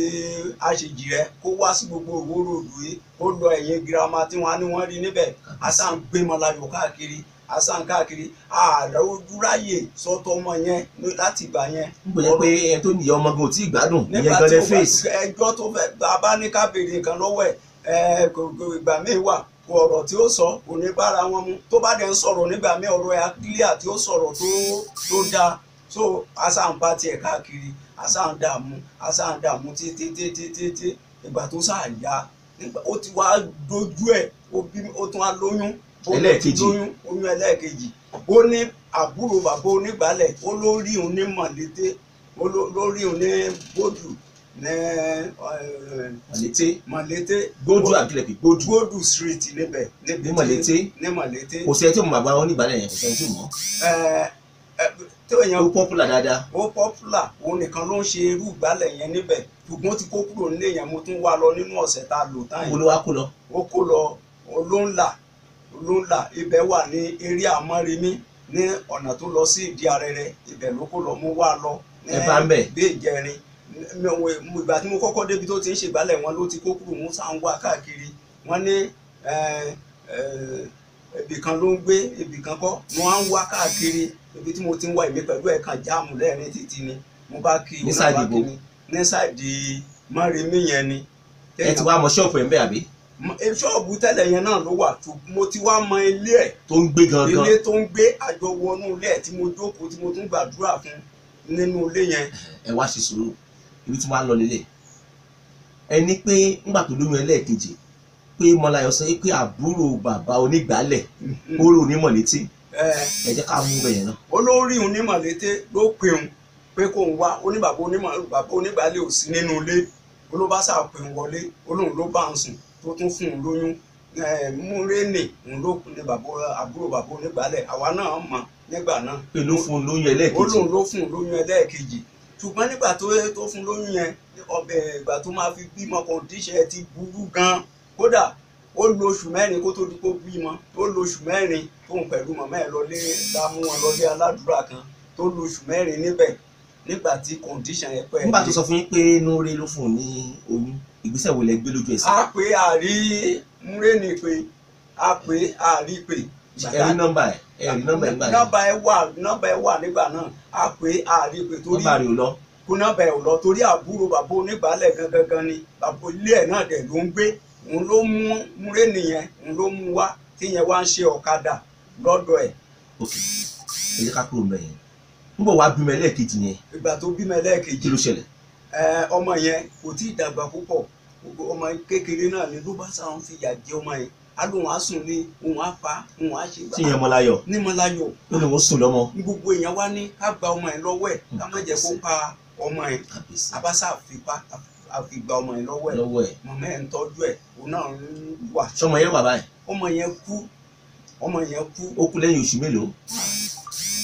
àṣejì rẹ kó wá sí gbogbo ìwóró òdù yìí. Kó lọ ẹ̀yìn girama tí wọ́n á ní wọ́n rí níbẹ̀. Àṣà ń gbé mọ́láyọ̀ káàkiri ń káàkiri ààrẹ ojúráyè sọ́tọ̀ ọmọ yẹn láti ìgbà yẹn. Ń gbọ́dọ̀ pé ẹni tó nìyẹn ọmọ gan ò tí ì gbádùn ìyẹn gan bá fèsì ẹjọ́ tó fẹ́ bá ní ká béèrè nǹkan lọ́wọ́ ẹ̀ ẹ̀ ìgbà míì wà ọ̀rọ̀ tí ó sọ kò ní bára wọn mu. Tó bá dẹ̀ ń sọ̀rọ̀ nígbà míì ọ̀rọ̀ ẹ̀ kílíà tí ó sọ̀rọ̀ tó tó dáa so ń bá tiẹ̀ káàkiri ń dààmú ń dààmú títí títí títí ìgbà tó sáà yá ó ti wá dojú ẹ̀ ó tún wá lóyún Ẹlẹ́ẹ̀kejì. oyún ẹlẹ́ẹ̀kejì. Ó ní àbúrò bàbá onígbàálẹ̀ ó ló rí òun ní mọ̀lété ó ló ló rí òun ní gbódù ní ẹ, mọ̀lété. Mọ̀lété. Gbójú àbílẹ̀ pé gbójú gbódù street níbẹ̀ Ní Mọ̀lété? ní mọ̀lété. Kò sí ẹni tí mo bàbá wọn nígbàlẹ̀ yẹn kò sẹ́ni tí mọ̀. Ẹ, ẹ, tó ó èèyàn pọ́pùlà dáadáa. Ó popular. Òun nìkan ló ń ṣe irú ìgbálẹ̀ yẹn níbẹ̀. Ṣùgbọ́n ó ti kó kúrò nílé yẹn. Mo tún wá lọ nínú ọ̀sẹ̀ tá a lò tán mo ló wá kó lọ. Ó kó lọ olóńlà olóńlà ibẹ̀ wà ní eré àmọ́remí ní ọ̀nà tó lọ sí ìdí arẹrẹ ibẹ̀ ló kó lọ mú wá lọ ní ń bí ìjẹrin. Ìgbà tí mo kọ́kọ́ débi tó ti ń ṣègbálẹ̀ wọn ló ti kó kúrò mú sáà ń wá káàkiri. Wọ́n ní ẹ, ẹ, ibì kan ló ń gbé ibì kan kọ́. Wọ́n á ń wá káàkiri. Ibi tí mo ti ń wá èmi pẹ̀lú ẹ̀kan jáàmù lẹ́ẹ̀rin títí ni. Mo bá kí mi ní sáìdì mọ́remí yẹn ni. Ẹ ti wá mọ ṣọ́ọ̀bù ẹ̀ ń bẹ̀ àbí ṣọ́ọ̀bù tẹ́lẹ̀ yẹn náà ló wà. Tó mo ti wá mọ ilé ẹ̀. Tó ń gbé gangan. Ilé tó ń gbé àjọ wọnú ilé ẹ̀ tí mo jókòó tí mo tún gbàdúrà fún nínú ilé yẹn. Ẹ wá ṣe sùúrù. Ibi tí wọ́n á lọ lélẹ̀. Ẹ ní pé ńgbà tó lóyún ẹlẹ́ẹ̀kejì pé mọ́láyọ̀ sọ pé àbúrò bàbá onígbàálẹ̀ ó rí onímọ̀ létí. Ẹ. Jẹ́ ká mú bẹ̀yẹn náà. Olórí òun ní mọ̀lété ló pe òun pé kó ń wá. Oníbàbá onímọ̀ bàbá onígbàlẹ̀ ò sí nínú ilé. Olóbásà pè ń wọlé. Olóhùn ló bá ń sùn tó tún fún un lóyún. Òun ló ní àbúrò bàbá onígbàlẹ̀ àwa náà mọ̀ nígbà náà. Pé ló fún un lóyún ó ẹlẹ́ẹ̀kejì lóun ló fún un lóyún ẹlẹ́ẹ̀kejì. Ṣùgbọ́n nígbà tó tó fún un lóyún yẹn ọbẹ̀ ìgbà tó máa fi bímọ kọ̀ǹdíṣẹ̀ ti burú gan. Kódà ó lo oṣù mẹ́rin kó tó di kó bímọ. Ó lo oṣù mẹ́rin tóun pẹ̀lú màmá ẹ̀ lọlé dá mú wọn lọlé aládùúrà kan tó lo oṣù mẹ́rin níbẹ̀. Nígbà tí condition yẹn pẹ́ nígbà tó sọ fún yín pé núure ló fún un ní oyún ìgbésẹ̀ wo lẹ gbé lójú ẹsẹ̀? A pé àrí múrẹ́ni pé a pé àrí pé. Ẹ rí nọ́mbà ẹ? Ẹ rí nọ́mbà ẹ gbà yẹn. Nọ́mbà ẹ wà nọ́mbà ẹ wà nígbà náà. A pé àrí pé torí nọ́mbà rẹ̀ ò lọ. Kó nọ́mbà ẹ ò lọ torí àbúrò bàbá onígbàálẹ̀ gangan gan ni. Bàbá ilé ẹ̀ náà dẹ̀ ló ń gbé. Òun ló mú múrẹ́ni yẹn òun ló mú wá tíyẹn wá ń ṣe ọ̀kadà lọ́dọ̀ ẹ̀. Ok. Ẹ jẹ́ ká kúrò mbẹ̀ yẹn. Nígbà wàá bímọ ẹlẹ́ẹ̀kejì yẹn. Ìgbà tó bímọ kí ẹlẹ́ẹ̀kejì ló ṣẹlẹ̀? Ẹ, ọmọ yẹn kò tí ì dàgbà púpọ̀ ọmọ kékeré náà ni ló bá sáwọn fìyà jẹ ọmọ yẹn alóhùn á sùn lé òun á pa òun á ṣe tí ìyẹn mọ láyọ̀. Ní mọ́láyọ̀ ó ní wọ́n sùn lọ́mọ. Ní gbogbo èèyàn wá ní ká gba ọmọ yẹn lọ́wọ́ ẹ̀ ká má jẹ́ kó pa ọmọ yẹn. Abáṣà àfipá àfìgbà ọmọ yẹn lọ́wọ́ ẹ̀. Mọ̀mọ́ ẹ̀. Ń tọ́jú ẹ̀ òun náà ń wà. Sọmọ yẹn wà báyìí. Ọmọ yẹn kú. Ọmọ yẹn kú. Ó kú lẹ́yìn oṣù mélòó?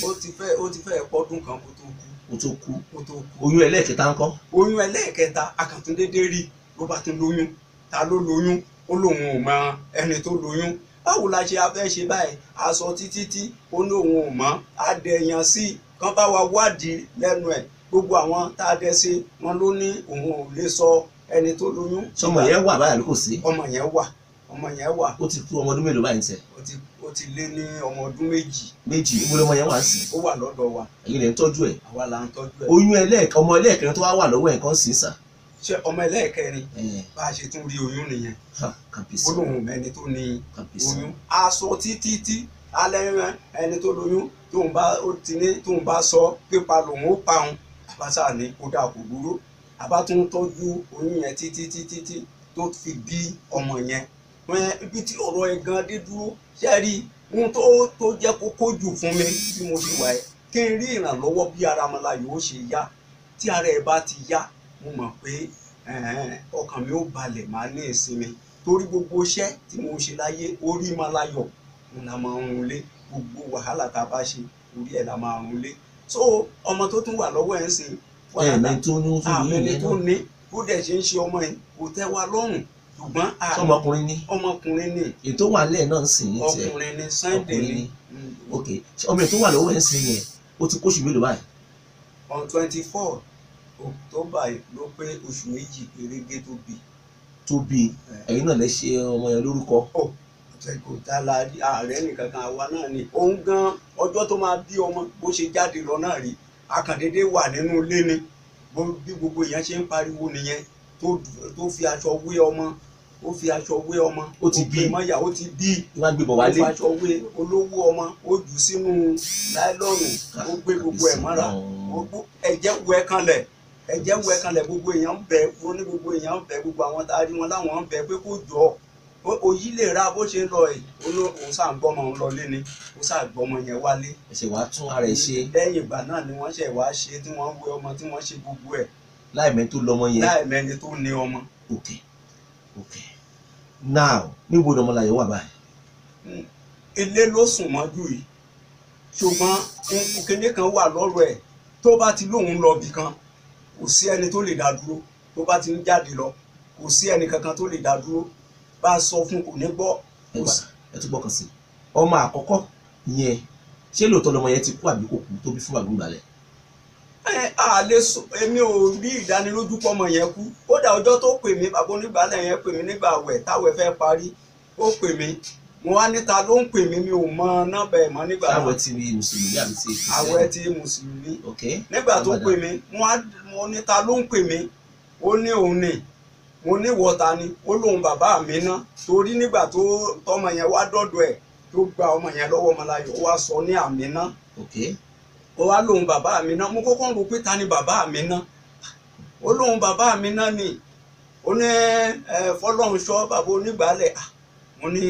Ó ti fẹ́ ó ti fẹ́ pọ́dún kan kó tó kú. Kó tó kú. Oyún ẹlẹ́ẹ̀kẹta ńkọ́? Oyún ẹlẹ́ẹ̀kẹta akàtúndéédé rí ló bá tún lóyún ta ló lóyún? Ó lóun ò mọ ẹni tó lóyún. Báwo la ṣe afẹ́ ṣe báyìí? A sọ títí tí ó ní òun ò mọ̀. Á dẹ̀yàn sí i. Kán bá wa wádìí lẹ́nu ẹ̀. Gbogbo àwọn tá a dẹ́ sí wọn ló ní òun ò lè sọ ẹni tó lóyún. sọmọ yẹn wà báyìí àbí kò sí. Ọmọ yẹn wà. Ọmọ yẹn wà. Ó ti kú ọmọ ọdún mélòó báyìí tẹ ó ti lé ní ọmọ ọdún méjì. Méjì. Níbo lọmọ yẹn wà ń sìn ó wà lọ́dọ̀ wa. Ẹ̀yin lè ń tọ́jú ẹ̀. Àwa là ń tọ́jú ẹ̀. Oyún ẹlẹ́ẹ̀kẹ́ ọmọ ẹlẹ́ẹ̀kẹrin tó wá wà lọ́wọ́ ẹ̀ kan sì ń sà ṣé ọmọ ẹlẹ́ẹ̀kẹrin ẹ̀ bá a ṣe tún rí oyún nìyẹn? Ó lóun mẹ́ni tó ní oyún. Aṣọ títí tí alẹ́ ẹni tó lóyún tóun bá ó ti ní tóun bá sọ pípa lòun ó pa òun. Àbáṣà ní kó dà kó dúró àbá tún tọ́jú oyún yẹn títí títí tí tó fi bí ọmọ yẹn. Wọn ibi tí ọ̀rọ̀ ẹ̀ gan dé dúró ṣe rí ohun tó tó jẹ́ kókó jù fún mi bí mo ṣe wà ẹ́ kí n rí ìrànlọ́wọ́ bí ara ọmọlá yóò ṣe yá. Tí ara ẹ̀ bá ti yá mo mọ̀ pé ẹ̀hẹ́n, ọkàn mi ó balẹ̀ máa ní ìsinmi torí gbogbo iṣẹ́ tí mo ń ṣe láyé orí máa láyọ̀ òun la máa ń lé. Gbogbo wàhálà tá a bá ṣe orí ẹ̀ la máa run lé. So ọmọ tó tún wà lọ́wọ́ ẹ̀ ń sìn oyún àmẹ́ni tó ní bó dẹ̀ ṣe ń ṣe ọmọ yẹn kò tẹ́ wa lọ́rùn. Ṣùgbọ́n sọmọkùnrin ní ọmọkùnrin ni? Ètò wà lẹ́ẹ̀ náà sì ń tẹ̀ ọkùnrin ni Sunday ni. Ni. ok ọmọ ètò wà lọ́wọ́ ẹ̀ ń sìn yẹn ó ti kóṣù mélòó báyìí? On twenty four October ló pé oṣù méjì pérégé tó bí. Tó bí. Ẹ̀yin náà lẹ ṣe ọmọ yẹn lórúkọ. Ọ̀tẹ̀ kò tá la rí ààrẹ nìkan kan àwa náà ni. Òun gan ọjọ́ tó máa bí ọmọ bó ṣe jáde lọ náà rí akàndédé wà nínú ilé ni. Bí gbogbo èèyàn ṣe ń pariwo nìyẹn. Tó fi aṣọ wé ọmọ ó fi aṣọ wé ọmọ. Ó ti bí. mọ́yà ó ti bí. Wọ́n gbé bọ̀ ó wálé fi aṣọ wé olówó ọmọ ó jù sínú láìlọ́ọ̀nù ó gbé gbogbo ẹ̀ mọ́ra. Ẹ̀jẹ̀ wẹ kanlẹ̀ ẹ̀jẹ̀ wẹ kanlẹ̀ gbogbo èèyàn ń bẹ wọ́n ní gbogbo èèyàn ń bẹ gbogbo àwọn tá a rí wọn láwọn ń bẹ pé kó jọ. Òyì lè ra bó ṣe ń lọ ẹ̀ òun sá ń gbọ́mọ lọlé ni. Ó sá gbọ́mọ yẹn wálé ẹ̀ṣẹ̀ wàá tún ara ẹ̀ ṣe. Lẹ́yìn ìgbà náà ni wọ́n ṣe wá ṣe tí wọ́n wé ọmọ tí wọ́n ṣe gbogbo ẹ̀. Láì mẹ́ni tó lọ́mọ yẹn. Láì mẹ́ni tó ní ọmọ. Ok ok. Now níbo ni ọmọláyọ̀ wà báyìí? Ilé ló sùn mọ́jú yìí. Ṣùgbọ́n kinní kan wà lọ́rọ̀ ẹ̀. Tó bá ti lóun lọ bì kan kò sí ẹni tó lè dá dúró tó bá ti ń jáde lọ. Kò sí ẹni kankan tó lè dá dúró. Bá a sọ fún kò ní gbọ́. Ẹ tún gbọ́kàn sí ọmọ àkọ́kọ́ yẹn ṣé lóòótọ́ lọmọ yẹn ti kú àbí kò kú tó bí fún àgùnbalẹ̀ ẹ a lè sọ èmi ò rí ìdánilójú pọ́mọ yẹn kú. Kódà ọjọ́ tó pè mí bàbá onígbàálẹ̀ yẹn pè mí nígbà àwẹ̀ táwẹ̀ fẹ́ parí ó pè mí mo wá níta ló ń pè mí? Mi ò mọ nọ́mbà ẹ̀ mọ́ nígbà náà. ti ní mùsùlùmí àbí ti àwẹ̀ ti mùsùlùmí. Nígbà tó pè mí mo á mo ní ta ló ń pè mí? Ó ní òun ni. Mo ní wọta ni? Ó lóun bàbá mi ná. Torí nígbà tó tọmọ yẹn wá dọ̀dọ̀ ẹ̀ tó gba ọmọ yẹn lọ́wọ́ ọmọláyọ̀ ó wá sọ ní àmì ná. Ó wá lóun bàbá mi ná. Mo kọ́kọ́ rò pé ta ni bàbá mi ná? Ó lóun bàbá mi ná ni. Ó ní ẹ fọlọ́runṣọ́ bàbá onígbàálẹ̀. Ah, mo ní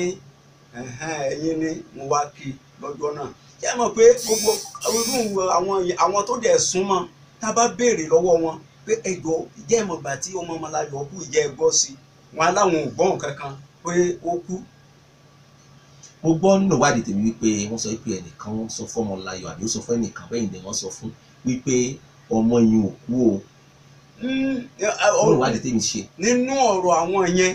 ẹ̀yin ni mo wá kí lọ́jọ́ náà. Jẹ́ mọ̀ pé gbogbo àwọn tó dẹ̀ súnmọ́ tá a bá béèrè lọ́wọ́ wọn pé ẹjọ́ ìjẹ́ ìmọ̀gbà tí ọmọ ọmọláyọ̀ kú ìjẹ́ ẹ gbọ́ sí wọn aláwọn ò gbọ́n kankan pé ó kú. Mo gbọ́ nínú ìwádìí tèmi wípé wọ́n sọ wípé ẹnìkan sọ fún ọmọláyọ̀ àbí ó sọ fún ẹnìkan bẹ́ẹ̀ ni wọ́n sọ fún wípé ọmọ yìí ò kú o. Mm, ẹ, nínú ìwádìí tèmi ṣe. nínú ọ̀rọ̀ àwọn yẹn.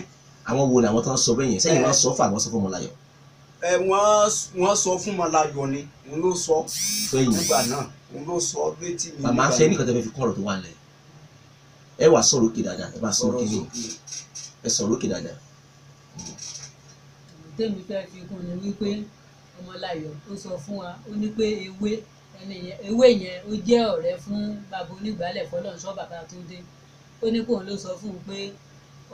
Àwọn wo ni àwọn tó ń sọ bẹ́ẹ̀ yẹn? Sẹ́yìn wọ́n sọ fún àwọn sọ fún ọmọláyọ̀? ẹ wọ́n wọ́n sọ fún Mọ́láyọ̀ ni òun ló sọ nígbà náà òun ló sọ létí mi. màmá ṣe nìkan tẹ́ fẹ́ fi kún ọ̀rọ̀ tó wà nílẹ̀. Ẹ wà sọ̀rọ̀ òkè dáadáa ẹ bá sọ̀rọ̀ òkè ní ẹ sọ̀rọ̀ òkè dáadáa. Tèmi fẹ́ fi kún ni wípé ọmọláyọ̀ ó sọ fún wa ó ní pé ewé ẹni yẹn ewé yẹn ó jẹ́ ọ̀rẹ́ fún bàbá onígbàálẹ̀ fọlọ́nṣọ́ bàbá tó dé. Ó ní kóun ló sọ fún un pé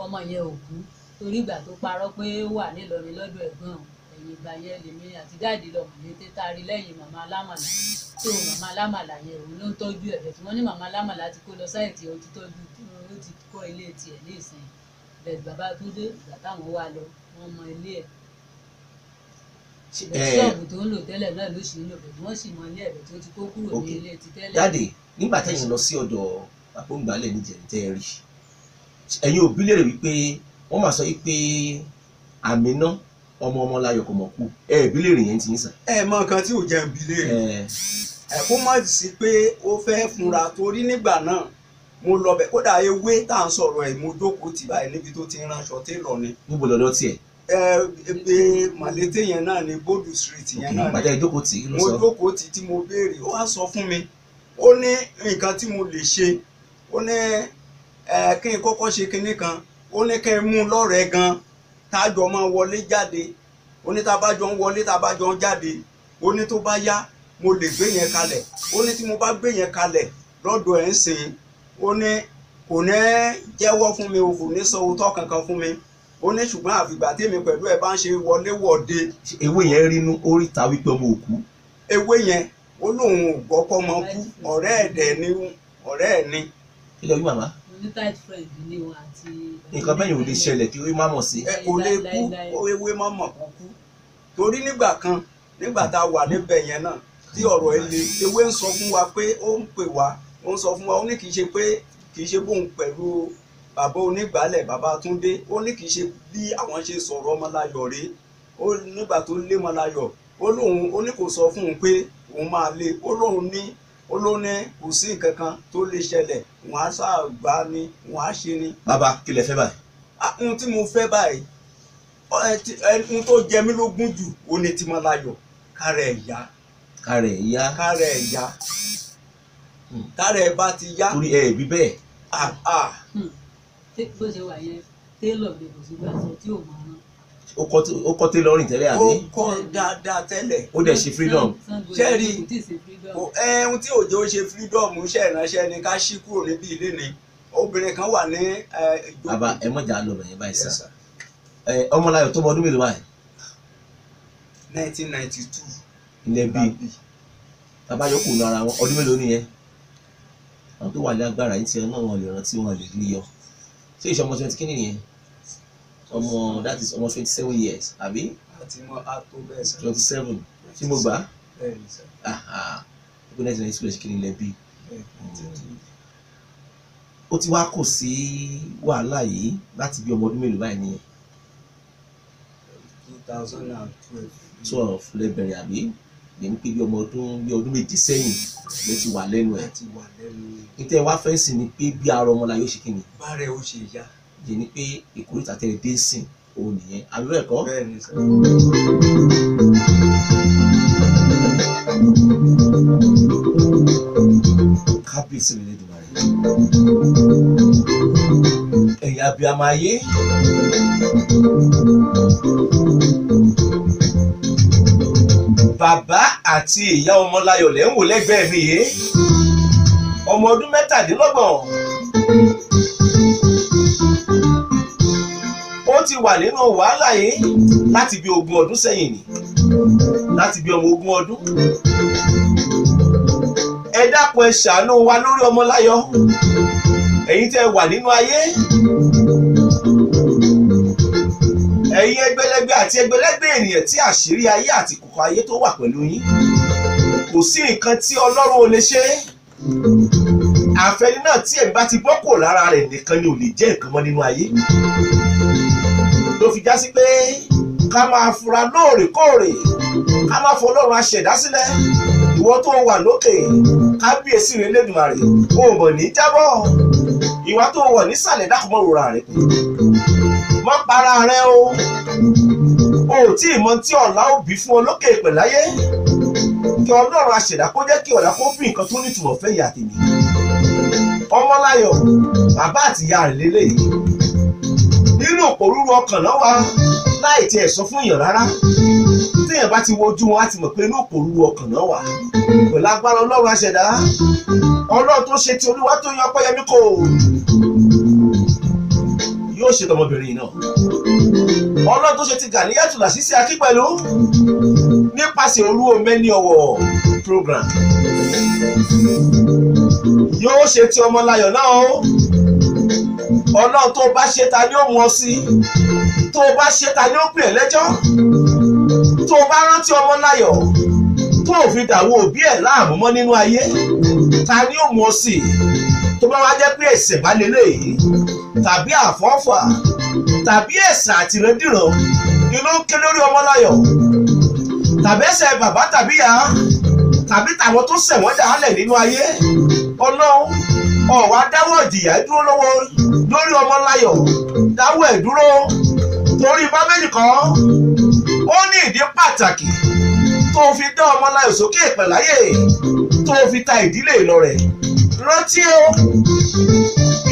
ọmọ yẹn ò kú torí ìgbà tó parọ́ pé ó wà nílọrin lọ́dọ̀ ẹ̀gbọ́n òun ìgbà yẹn lèmi àti dáàdì lọ́mọ létí tá a rí lẹ́yìn màmá alámàlà. Tó màmá alámàlà yẹn òun ló ń tọ́jú ẹ̀. Bẹ̀tù wọ́n ní màmá alámàlà ti kó lọ sáìtì ó ti tọ́jú ó ti kọ́ ilé tiẹ̀ ní ìsìn. Bẹ̀tù bàbá tó dé ìgbà táwọn wà lọ wọ́n mọ ilé ẹ̀. Ẹ ṣọ́ọ̀bù tó ń lò tẹ́lẹ̀ náà ló ṣì ń lò bẹ̀tù wọ́n sì mọ ilé ẹ̀bẹ̀ tó ti kó kúrò ní ilé ti tẹ́lẹ̀. Jáde nígbà tẹ́yìn lọ sí ọ̀dọ̀ àpòǹgbálẹ̀ níjẹ̀rì tẹ́ ẹ rí ẹ̀yin òbí lè rè wípé wọ́n máa sọ wípé àmínà ọmọ ọmọláyọ̀ kò mọ̀ kú. Ẹ ẹ̀bí lè rìn yẹn ti ń sàn. Ẹ mọ nǹkan tí ò jẹ́ bi léèrè ẹ. Ẹ kó má sí pé ó fẹ́ fúnra torí nígbà náà mo lọ bẹ̀. Kódà ewé tá à ń sọ̀rọ̀ ẹ̀ mo jókòó tì báyìí níbi tó ti ń ránṣọ télọ̀ ni. Níbo lọ́dọ̀ tiẹ̀ ẹ? Màlété yẹn náà ni bódù street yẹn náà ni. ẹ mo jókòó tì tí mo béèrè ó wá sọ fún mi. Ó ní nǹkan tí mo lè ṣe. Ó ní ẹ kí n kọ́kọ́ ṣe kinní kan. Ó ní kí n mú lọ́rẹ̀ẹ́ gan tájọ máa wọlé jáde. Ó ní tá a bá jọ ń wọlé tá a bá jọ ń jáde ó ní tó bá yá mo lè gbé yẹn kalẹ̀. Ó ní tí mo bá gbé yẹn kalẹ̀ lọ́dọ̀ ẹ̀ ń sìn ó ní kò ní jẹ́wọ́ fún mi o kò ní sọ òótọ́ kankan fún mi. Ó ní ṣùgbọ́n àfìgbà tèmi pẹ̀lú ẹ̀ bá ń ṣe wọlé wọ̀de. Ewé yẹn rí ta wípé ọmọ òkú? Ewé yẹn ó lóun ò gbọ́ pọ́ mọ kú. Ọ̀rẹ́ ẹ̀ dẹ̀ ni ọ̀rẹ́ ẹ̀ ni. Kí wí màmá tight friend ní wọn àti. nǹkan bẹ́yìn ò lè ṣẹlẹ̀ kí ó má mọ̀ sí. Ẹ kò lè kú ewé má mọ̀ kó kú. Torí nígbà kan nígbà tá a wà níbẹ̀ yẹn náà tí ọ̀rọ̀ ẹ le ewé ń sọ fún wa pé ó ń pè wá ó ń sọ fún wa ó ní kì í ṣe pé kì í ṣe bóun pẹ̀lú bàbá onígbàálẹ̀ bàbá túndé. Ó ní kì í ṣe bí àwọn ṣe sọ̀rọ̀ ọmọláyọ̀ rèé. Ó nígbà tó lé ọmọláyọ̀ ó lóun ó ní kò sọ fún un pé òun máa lé ó lóun ní ó ló ní kò sí nǹkan kan tó lè ṣẹlẹ̀ òun á ṣàgbá ni òun á ṣe ni. Bàbá kí lẹ fẹ́ báyìí? Ah, ohun tí mo fẹ́ báyìí ohun tó jẹ mí lógún jù ó ní kárẹ̀ ẹ̀ yá kárẹ̀ ìyá. Kárẹ̀ ẹ̀ yá Hmm. kárẹ̀ ẹ̀ bá ti yá. Torí ẹ ẹ̀bí bẹ́ẹ̀. Ah, ah, bó ṣe wà yẹn télọ̀ mi kò sí gbàsọ tí ò mọ ọ́n. Ó kọ́ ó télọ́rìn tẹ́lẹ̀ ó àbí kọ́ dáadáa tẹ́lẹ̀. Ó dẹ̀ ṣe freedom. Ṣé rí? kò tí ṣe freedom. Òjò ṣe freedom iṣẹ́ ìránṣẹ́ ni ká ṣí kúrò níbí ilé ni? Obìnrin kan wà ní bàbá ẹ mọ̀jà lọ bẹ̀yẹn báyìí sá. Ọmọláyọ̀ tó mọ ọdún mélòó báyìí? 1992 ilẹ̀ bíi bàbá yòókù ara wọn ọdún mélòó nìyẹn? Àwọn tó wà ní agbára yìí tiẹ̀ náà wọn lè rántí wọn lè rí yọ. Ṣé ìṣe ọmọ twenty kìíní nìyẹn ọmọ that is ọmọ twenty seven years àbí? Àti mọ àtó bẹ́ẹ̀ sẹ́ twenty seven tí mo gbà bẹ́ẹ̀ ni sẹ́ ọgbẹ́ two lè ṣe kìíní ilẹ̀ bíi bẹ́ẹ̀ ni ó ti wá kò sí wàhálà yìí láti bí ọmọ ọdún mélòó báyìí nìyẹn 2012 twelve. Lè bẹ̀rẹ̀ àbí? Yẹn pé bí ọmọ ọdún bí ọdún méje sẹ́yìn lè ti wà lẹ́nu ẹ̀. Lẹ́nu nítorí wá fẹ́ sìn ni pé bí ara ọmọ la yóò ṣe kí ni bárẹ̀ ó ṣe yá yẹn ni pé ìkórìtà tẹ̀lé dé sìn òun nìyẹn. Àbí bẹ́ẹ̀ kọ́? Kábíyèsí rẹ̀ lẹ́dùn rẹ̀ ẹ̀yin abiyamọ ayé. Bàbá àti ìyá ọmọláyọ̀ lẹ́ ń wò lẹ́gbẹ̀ẹ́ mi yé ọmọ ọdún mẹ́tàdínlọ́gbọ̀n ó ti wà nínú wàhálà yìí láti bí ogún ọdún sẹ́yìn ni. Láti bí ọmọ ogún ọdún. Ẹ dákun ẹ ṣàánú wa lórí ọmọláyọ̀. Ẹ̀yin tẹ́ wà nínú ayé. Ẹ̀yin ẹgbẹ̀lẹ́gbẹ̀ àti ẹgbẹ̀lẹ́gbẹ̀ ènìyàn tí àṣírí ayé àti kòkò ayé tó wà pẹ̀lú yín. Kò sí nǹkan tí ọlọ́run ò lè ṣe. Àfẹni tí ẹ̀mí bá ti bọ́ kò lára rẹ̀ nìkan ni ò lè jẹ́ nǹkan mọ́ nínú ayé ló fi já sí pé ká máa fura lóòrèkóòrè ká máa fọ ọlọ́run aṣẹ̀dá sílẹ̀. Ìwọ tó wà lókè kábíyèsí rẹ lẹ́dùnmarè o mọ̀ ní jábọ̀. Ìwà tó wọ̀ nísàlẹ̀ dákúmọ̀ rora rẹ má para rẹ o. O ò tí ì mọ tí ọ̀la ó bí fún ọ lókè ìpẹ̀láyé kí ọlọ́run aṣẹ̀dá kó jẹ́ kí ọ̀la kó bí nǹkan tó nítumọ̀ fẹ́ ìyá tèmi. Ọmọláyọ̀ bàbá àti ìyá rẹ̀ lélẹ́yìí nínú òpòrúru ọkàn náà wá láì tiẹ̀ sọ fún èèyàn rárá. Téèyàn bá ti wojú wọn á ti mọ̀ pé inú òpòrúru ọkàn náà wà. Pẹ̀lú agbára ọlọ́run aṣẹ̀dá ọlọ́run tó ṣe ti olúwa tó yan ọpẹ́yẹmí kò. Yóò ṣe tọmọbìnrin náà. Ọlọ́run tó ṣe ti gàníyàtù làṣìṣe akí pẹ̀lú. Nípasẹ̀ olú omẹ́ni ọ̀wọ̀ program. Yóò ṣe ti ọmọláyọ̀ náà o ọlọ́run tó bá ṣe ta ni ó mú ọ sí. Tó bá ṣe ta ni ó pè ẹ́ lẹ́jọ́. Tó bá rántí ọmọláyọ̀ tó ò fi dàwọ́ òbí ẹ̀ láàmú mọ́ nínú ayé ta ni ó mú ọ sí? Tó bá wá jẹ́ pé ẹ̀ṣẹ̀ bá lélẹ́yìí tàbí àfọ́fà tàbí ẹ̀sà àtìrẹ́dìrán ni ké lórí ọmọláyọ̀ tàbí ẹ̀ṣẹ̀ bàbá tàbí ìyá tàbí tàwọn tó ṣẹ̀ wọ́n dàálẹ̀ nínú ayé. Ọlọ́run ọ̀wá dáwọ́ ìjìyà dúró lọ́wọ́ lórí ọmọláyọ̀ dáwọ́ ẹ̀ dúró. Torí bábélì kan ó ní ìdí pàtàkì tó fi dá ọmọláyọ̀ sókè ìpẹ̀láyè tó fi ta ìdílé ìlọrẹ̀ rántí o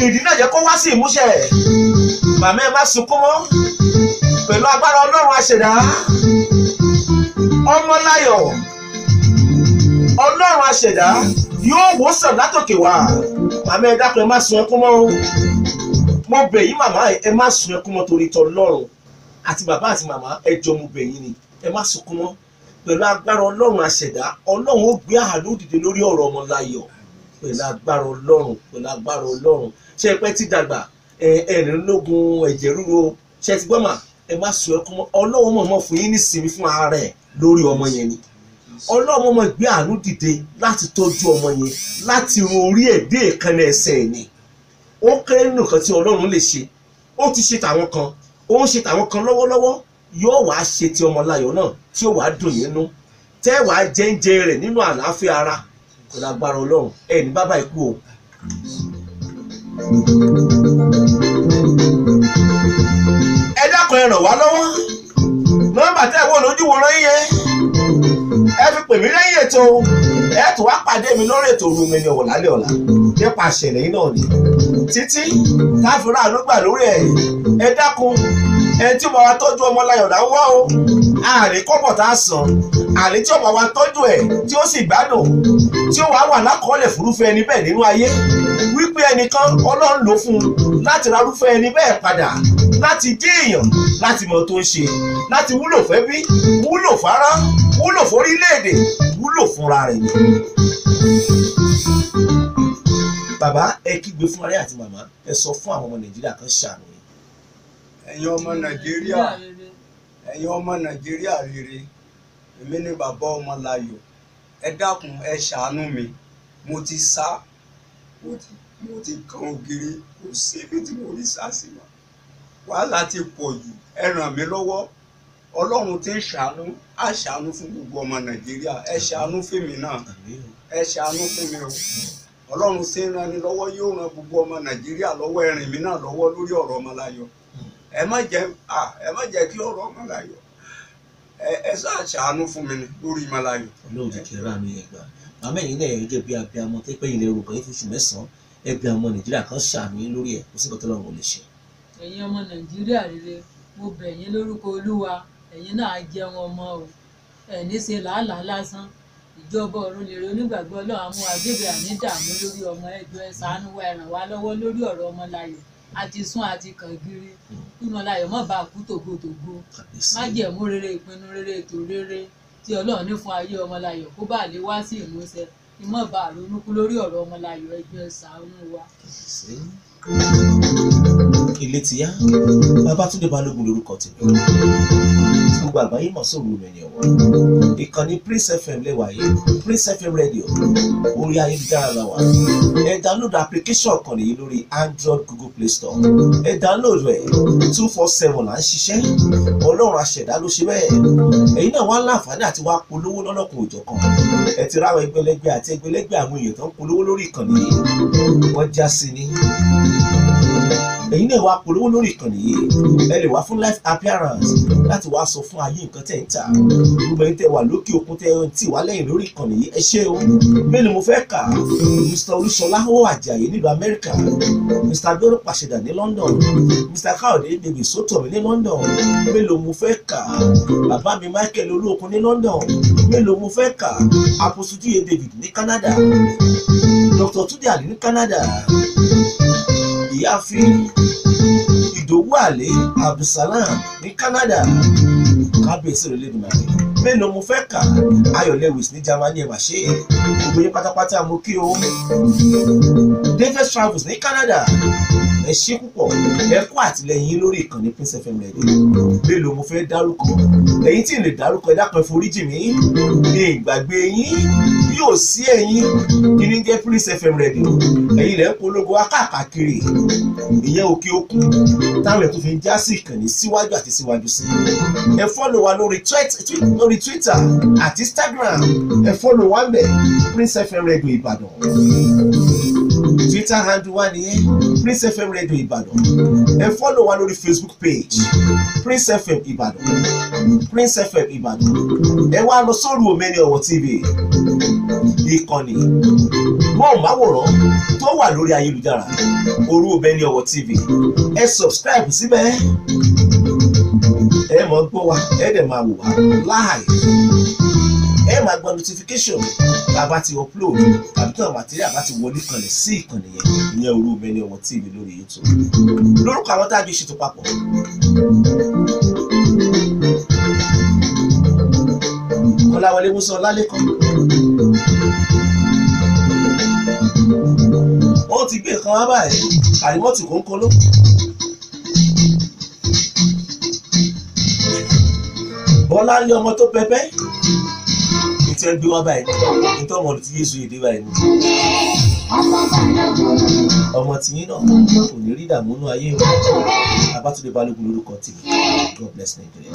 ìdí náà jẹ́ kó wá sí ìmúṣẹ. Màmá ẹ má sunkún mọ́ pẹ̀lú agbára ọlọ́run àṣẹdá ọmọláyọ̀ ọlọ́run àṣẹdá yóò wòsàn látòkè wá màmá ẹ dákun ẹ má sun ẹkún mọ́ o. Mo bẹ̀ yín màmá ẹ má sun ẹkún mọ́ torí tọlọ́run. Àti bàbá àti màmá ẹ jọ mo bẹ̀ yín ni. Ẹ má sunkún mọ́. Pẹ̀lú agbára ọlọ́run àṣẹdá ọlọ́run ó gbé àánú dìde lórí ọ̀rọ̀ ọmọláyọ̀. Pẹ̀lú agbára ọlọ́run pẹ̀lú agbára ọlọ́run. Ṣé ẹ pẹ́ tí dàgbà? Ẹ̀rìnlógún ẹ̀jẹ̀ ríro. Ṣé ti gbọ́ mà? Ẹ má sun ẹkún mọ́. Ọlọ́run mọ̀ọ́mọ́ fún yín nísinmi fún ara ẹ̀ lórí ọmọ yẹn ni ọlọ́run ọmọ gbé àánú dìde láti tọ́jú ọmọ yẹn láti orí ẹ̀ dé ìkànnì ẹsẹ̀ ni. Ó kéré nǹkan tí ọlọ́run lè ṣe. Ó ti ṣe tàwọn kan ó ń ṣe tàwọn kan lọ́wọ́lọ́wọ́. Yóò wá ṣe ti ọmọláyọ̀ náà tí ó wàá dùn yín nú. Tẹ́ wàá jẹ́ńjẹ rẹ̀ nínú àlàáfíà ara kò lágbára ọlọ́run. Ẹ̀ ní bàbá ikú o. ẹ dákun ẹ ràn wá lọ́wọ́. Nọ́mbà tẹ́ ẹ wò lójú wo rán yẹn ẹ fi pè mí lẹ́yìn ètò ẹ tún wá pàdé mi lórí ètò ní ọ̀wọ̀ lálẹ́ ọ̀la. Nípa àṣẹlẹ̀ yìí náà ni. Títí káfíńrà ànúgbà lórí ẹ̀ ẹ dákun ẹ tí ó bá wa tọ́jú ọmọláyọ̀ là ń wá o àárín kọ́bọ̀ tá a san àárín tí ó bá wa tọ́jú ẹ̀ tí ó sì gbádùn tí ó wàá wà lákọọ́lẹ̀ fúrúfẹ́ ẹni bẹ́ẹ̀ nínú ayé wípé ẹnìkan ọlọ́run lò fún un láti rarúfẹ́ ẹni bẹ́ẹ̀ padà láti jẹ́ èèyàn láti mọ tó ń ṣe láti wúlò fẹ́bí wúlò fárá wúlò fórílẹ̀-èdè wúlò fúnra rẹ̀ ni. bàbá ẹ kígbe fún aráyé àti màmá ẹ sọ fún àwọn ọmọ nàìjíríà kan ṣàánú. Ẹ̀yin ọmọ nàìjíríà ẹ̀yin ọmọ nàìjíríà rere èmi ni bàbá ọmọláyọ̀ ẹ dákun ẹ ṣàánú mi. Mo ti sá mo ti ti kan ògiri kò síbi tí mo rí sá sí wa wàhálà ti pọ̀ jù ẹ ràn mí lọ́wọ́. Ọlọ́run ti ń ṣàánú á ṣàánú fún gbogbo ọmọ nàìjíríà. Ẹ ṣàánú fèmí náà. Ẹ ṣàánú mi o. Ọlọ́run ṣe ń rani lọ́wọ́ yóò ran gbogbo ọmọ nàìjíríà lọ́wọ́ ẹ mí náà lọ́wọ́ lórí ọ̀rọ̀ ọmọláyọ̀ ẹ má jẹ́ ẹ má jẹ́ kí ọ̀rọ̀ ọmọláyọ̀. Ẹ ẹ ṣáà ṣàánú fún mi lórí ọmọláyọ̀. ọlọ́run jẹ́ kí ẹ gbà. Màmá ẹ̀yin náà ẹ̀ jẹ́ bí abiyamọ tó pẹ́ ilẹ̀ yorùbá yìí fúnṣù mẹ́sàn-án. Ẹ bí ọmọ nàìjíríà kan yín lórí ẹ̀ nǹkan tó lọ́run ò lè ṣe. ẹ̀yin ọmọ nàìjíríà rere mo bẹ̀ yín lórúkọ olúwa ẹ̀yin náà jẹun ọmọ o. Ẹ̀ ní ṣe làálàá lásán. Ìjọba ọ̀run lèrè onígbàgbọ́ ọlọ́run àmú agbègbè àní dààmú lórí ọmọ. Ẹjọ́ ẹ ṣàánú wa ẹ ràn wá lọ́wọ́ lórí ọ̀rọ̀ ọmọláyọ̀ àti sún àti kàn gírí kí ọmọláyọ̀ má bàa kú tògbòtògbò májẹ̀mú rere ìpinnu rere ètò rere tí ọlọ́run ní fún ayé ọmọláyọ̀ kó bá lè wá sí ìmúṣẹ. Má bàa ronúkú lórí ọ̀rọ̀ ọmọláyọ̀ ẹjọ́ ẹ ṣàánú wa. Ilé ti yá. Babátúndé balógun lórúkọ tèmi. Tí gbogbo àgbáyé mọ̀ sóòrùn mi ni ọ̀wọ́ ìkànnì prince fm lẹ́wà yìí. Prince fm radio. Orí ayélujára la wà. Ẹ download application kan nìyí lórí android google play store. Ẹ download rẹ̀. two four seven là ń ṣiṣẹ́. Ọlọ́run aṣẹ̀dá ló ṣe bẹ́ẹ̀. Ẹ̀yin náà wá láǹfààní àti wá polówó lọ́lọ́kùn òjọ̀kan ẹ ti ráwọn ẹgbẹ̀lẹ́gbẹ̀ àti ẹgbẹ̀lẹ́gbẹ̀ àwọn èèyàn tó ń polówó lórí ìkànnì yìí. Wọ́n já sí ni ẹ̀yin náà wá polówó lórí ìkànnì yìí. Ẹ lè wá fún live appearance láti wá sọ fún ayé nǹkan tẹ̀ ń tà. Gbogbo ẹ̀yin tẹ̀ wà lókè òkun tẹ̀ ń tì wá lẹ́yìn lórí ìkànnì yìí ẹ ṣé o. Mélòó mo fẹ́ kà mr. Olúṣọlá ó àjàyè nílùú amẹ́ríkà. Mr. Abiodun pàṣẹdà ní london. Mr. Káyọ̀dé david sótòmí ní london. Mélòó mo fẹ́ kà bàbá mi michael olóòkun ní london. Mélòó mo fẹ́ kà aposujuye david ní canada. Dr túnde àlè ní canada ìyáàfin ìdòwú àlè abdulsalam ní canada. Kábíyèsí rẹ lẹ́nu màrí mélòó mo fẹ́ kà? Ayọ̀ lewis ní germany ẹ̀ mà ṣe é gbogbo yín pátápátá mo kí o. David travels ní canada ẹ ṣé púpọ̀. Ẹ kú àtìlẹyìn lórí ìkànnì prince fm radio mélòó mo fẹ́ dárúkọ? Ẹ̀yin tí ì lè dárúkọ ẹ dákun ẹ foríjì mí. Ní ìgbàgbé yín. Yóò sí ẹ̀yin. Kí ní jẹ́ prince fm radio ẹ̀yin lẹ́ ń polongo wá káàkiri. Ìyẹn òkè òkun. Táwọn ẹ̀ tó fi ń já sí ìkànnì síwájú àti síwájú sí. Ẹ fọ́lọ̀ wa lórí twitter àti instagram. Ẹ fọ́lọ̀ wa mẹ́ prince fm radio ìbàdàn twitter handle wa nìyẹn prince fm radio ìbàdàn ẹ fọ́lọ̀ wa lórí facebook page prince fm ìbàdàn prince fm ìbàdàn ẹ wá lọ sórí omeni ọwọ tv ìkànnì móhùnmáwòrán tó wà lórí ayélujára orí omeni ọwọ tv ẹ subscribe síbẹ̀. Ẹ mọ̀ gbọ́ wa ẹ dẹ̀ máa wò wá live ẹ máa gba notification tá a bá ti upload tàbí tí àwọn material bá ti wọlé kanlẹ̀ sí ìkànnì yẹn ìyẹn orí omeni ọwọ tv lórí youtube. Lórúkọ àwọn tá a jọ ṣètò papọ̀. Kọláwọlé musa ọlálẹ́kan wọ́n ti gbé nǹkan wá báyìí. Àrímọ́tì kò ń kọ́ ló. bọ́lá lé ọmọ tó pẹpẹ ìtẹ́ ń gbé wá báyìí nítorí ọmọ tí yéṣu èdè báyìí ni. Ọmọ tìyín náà kò ní rí ìdààmú inú ayé o abátúndé balógun lórúkọ tìmí god bless nigeria.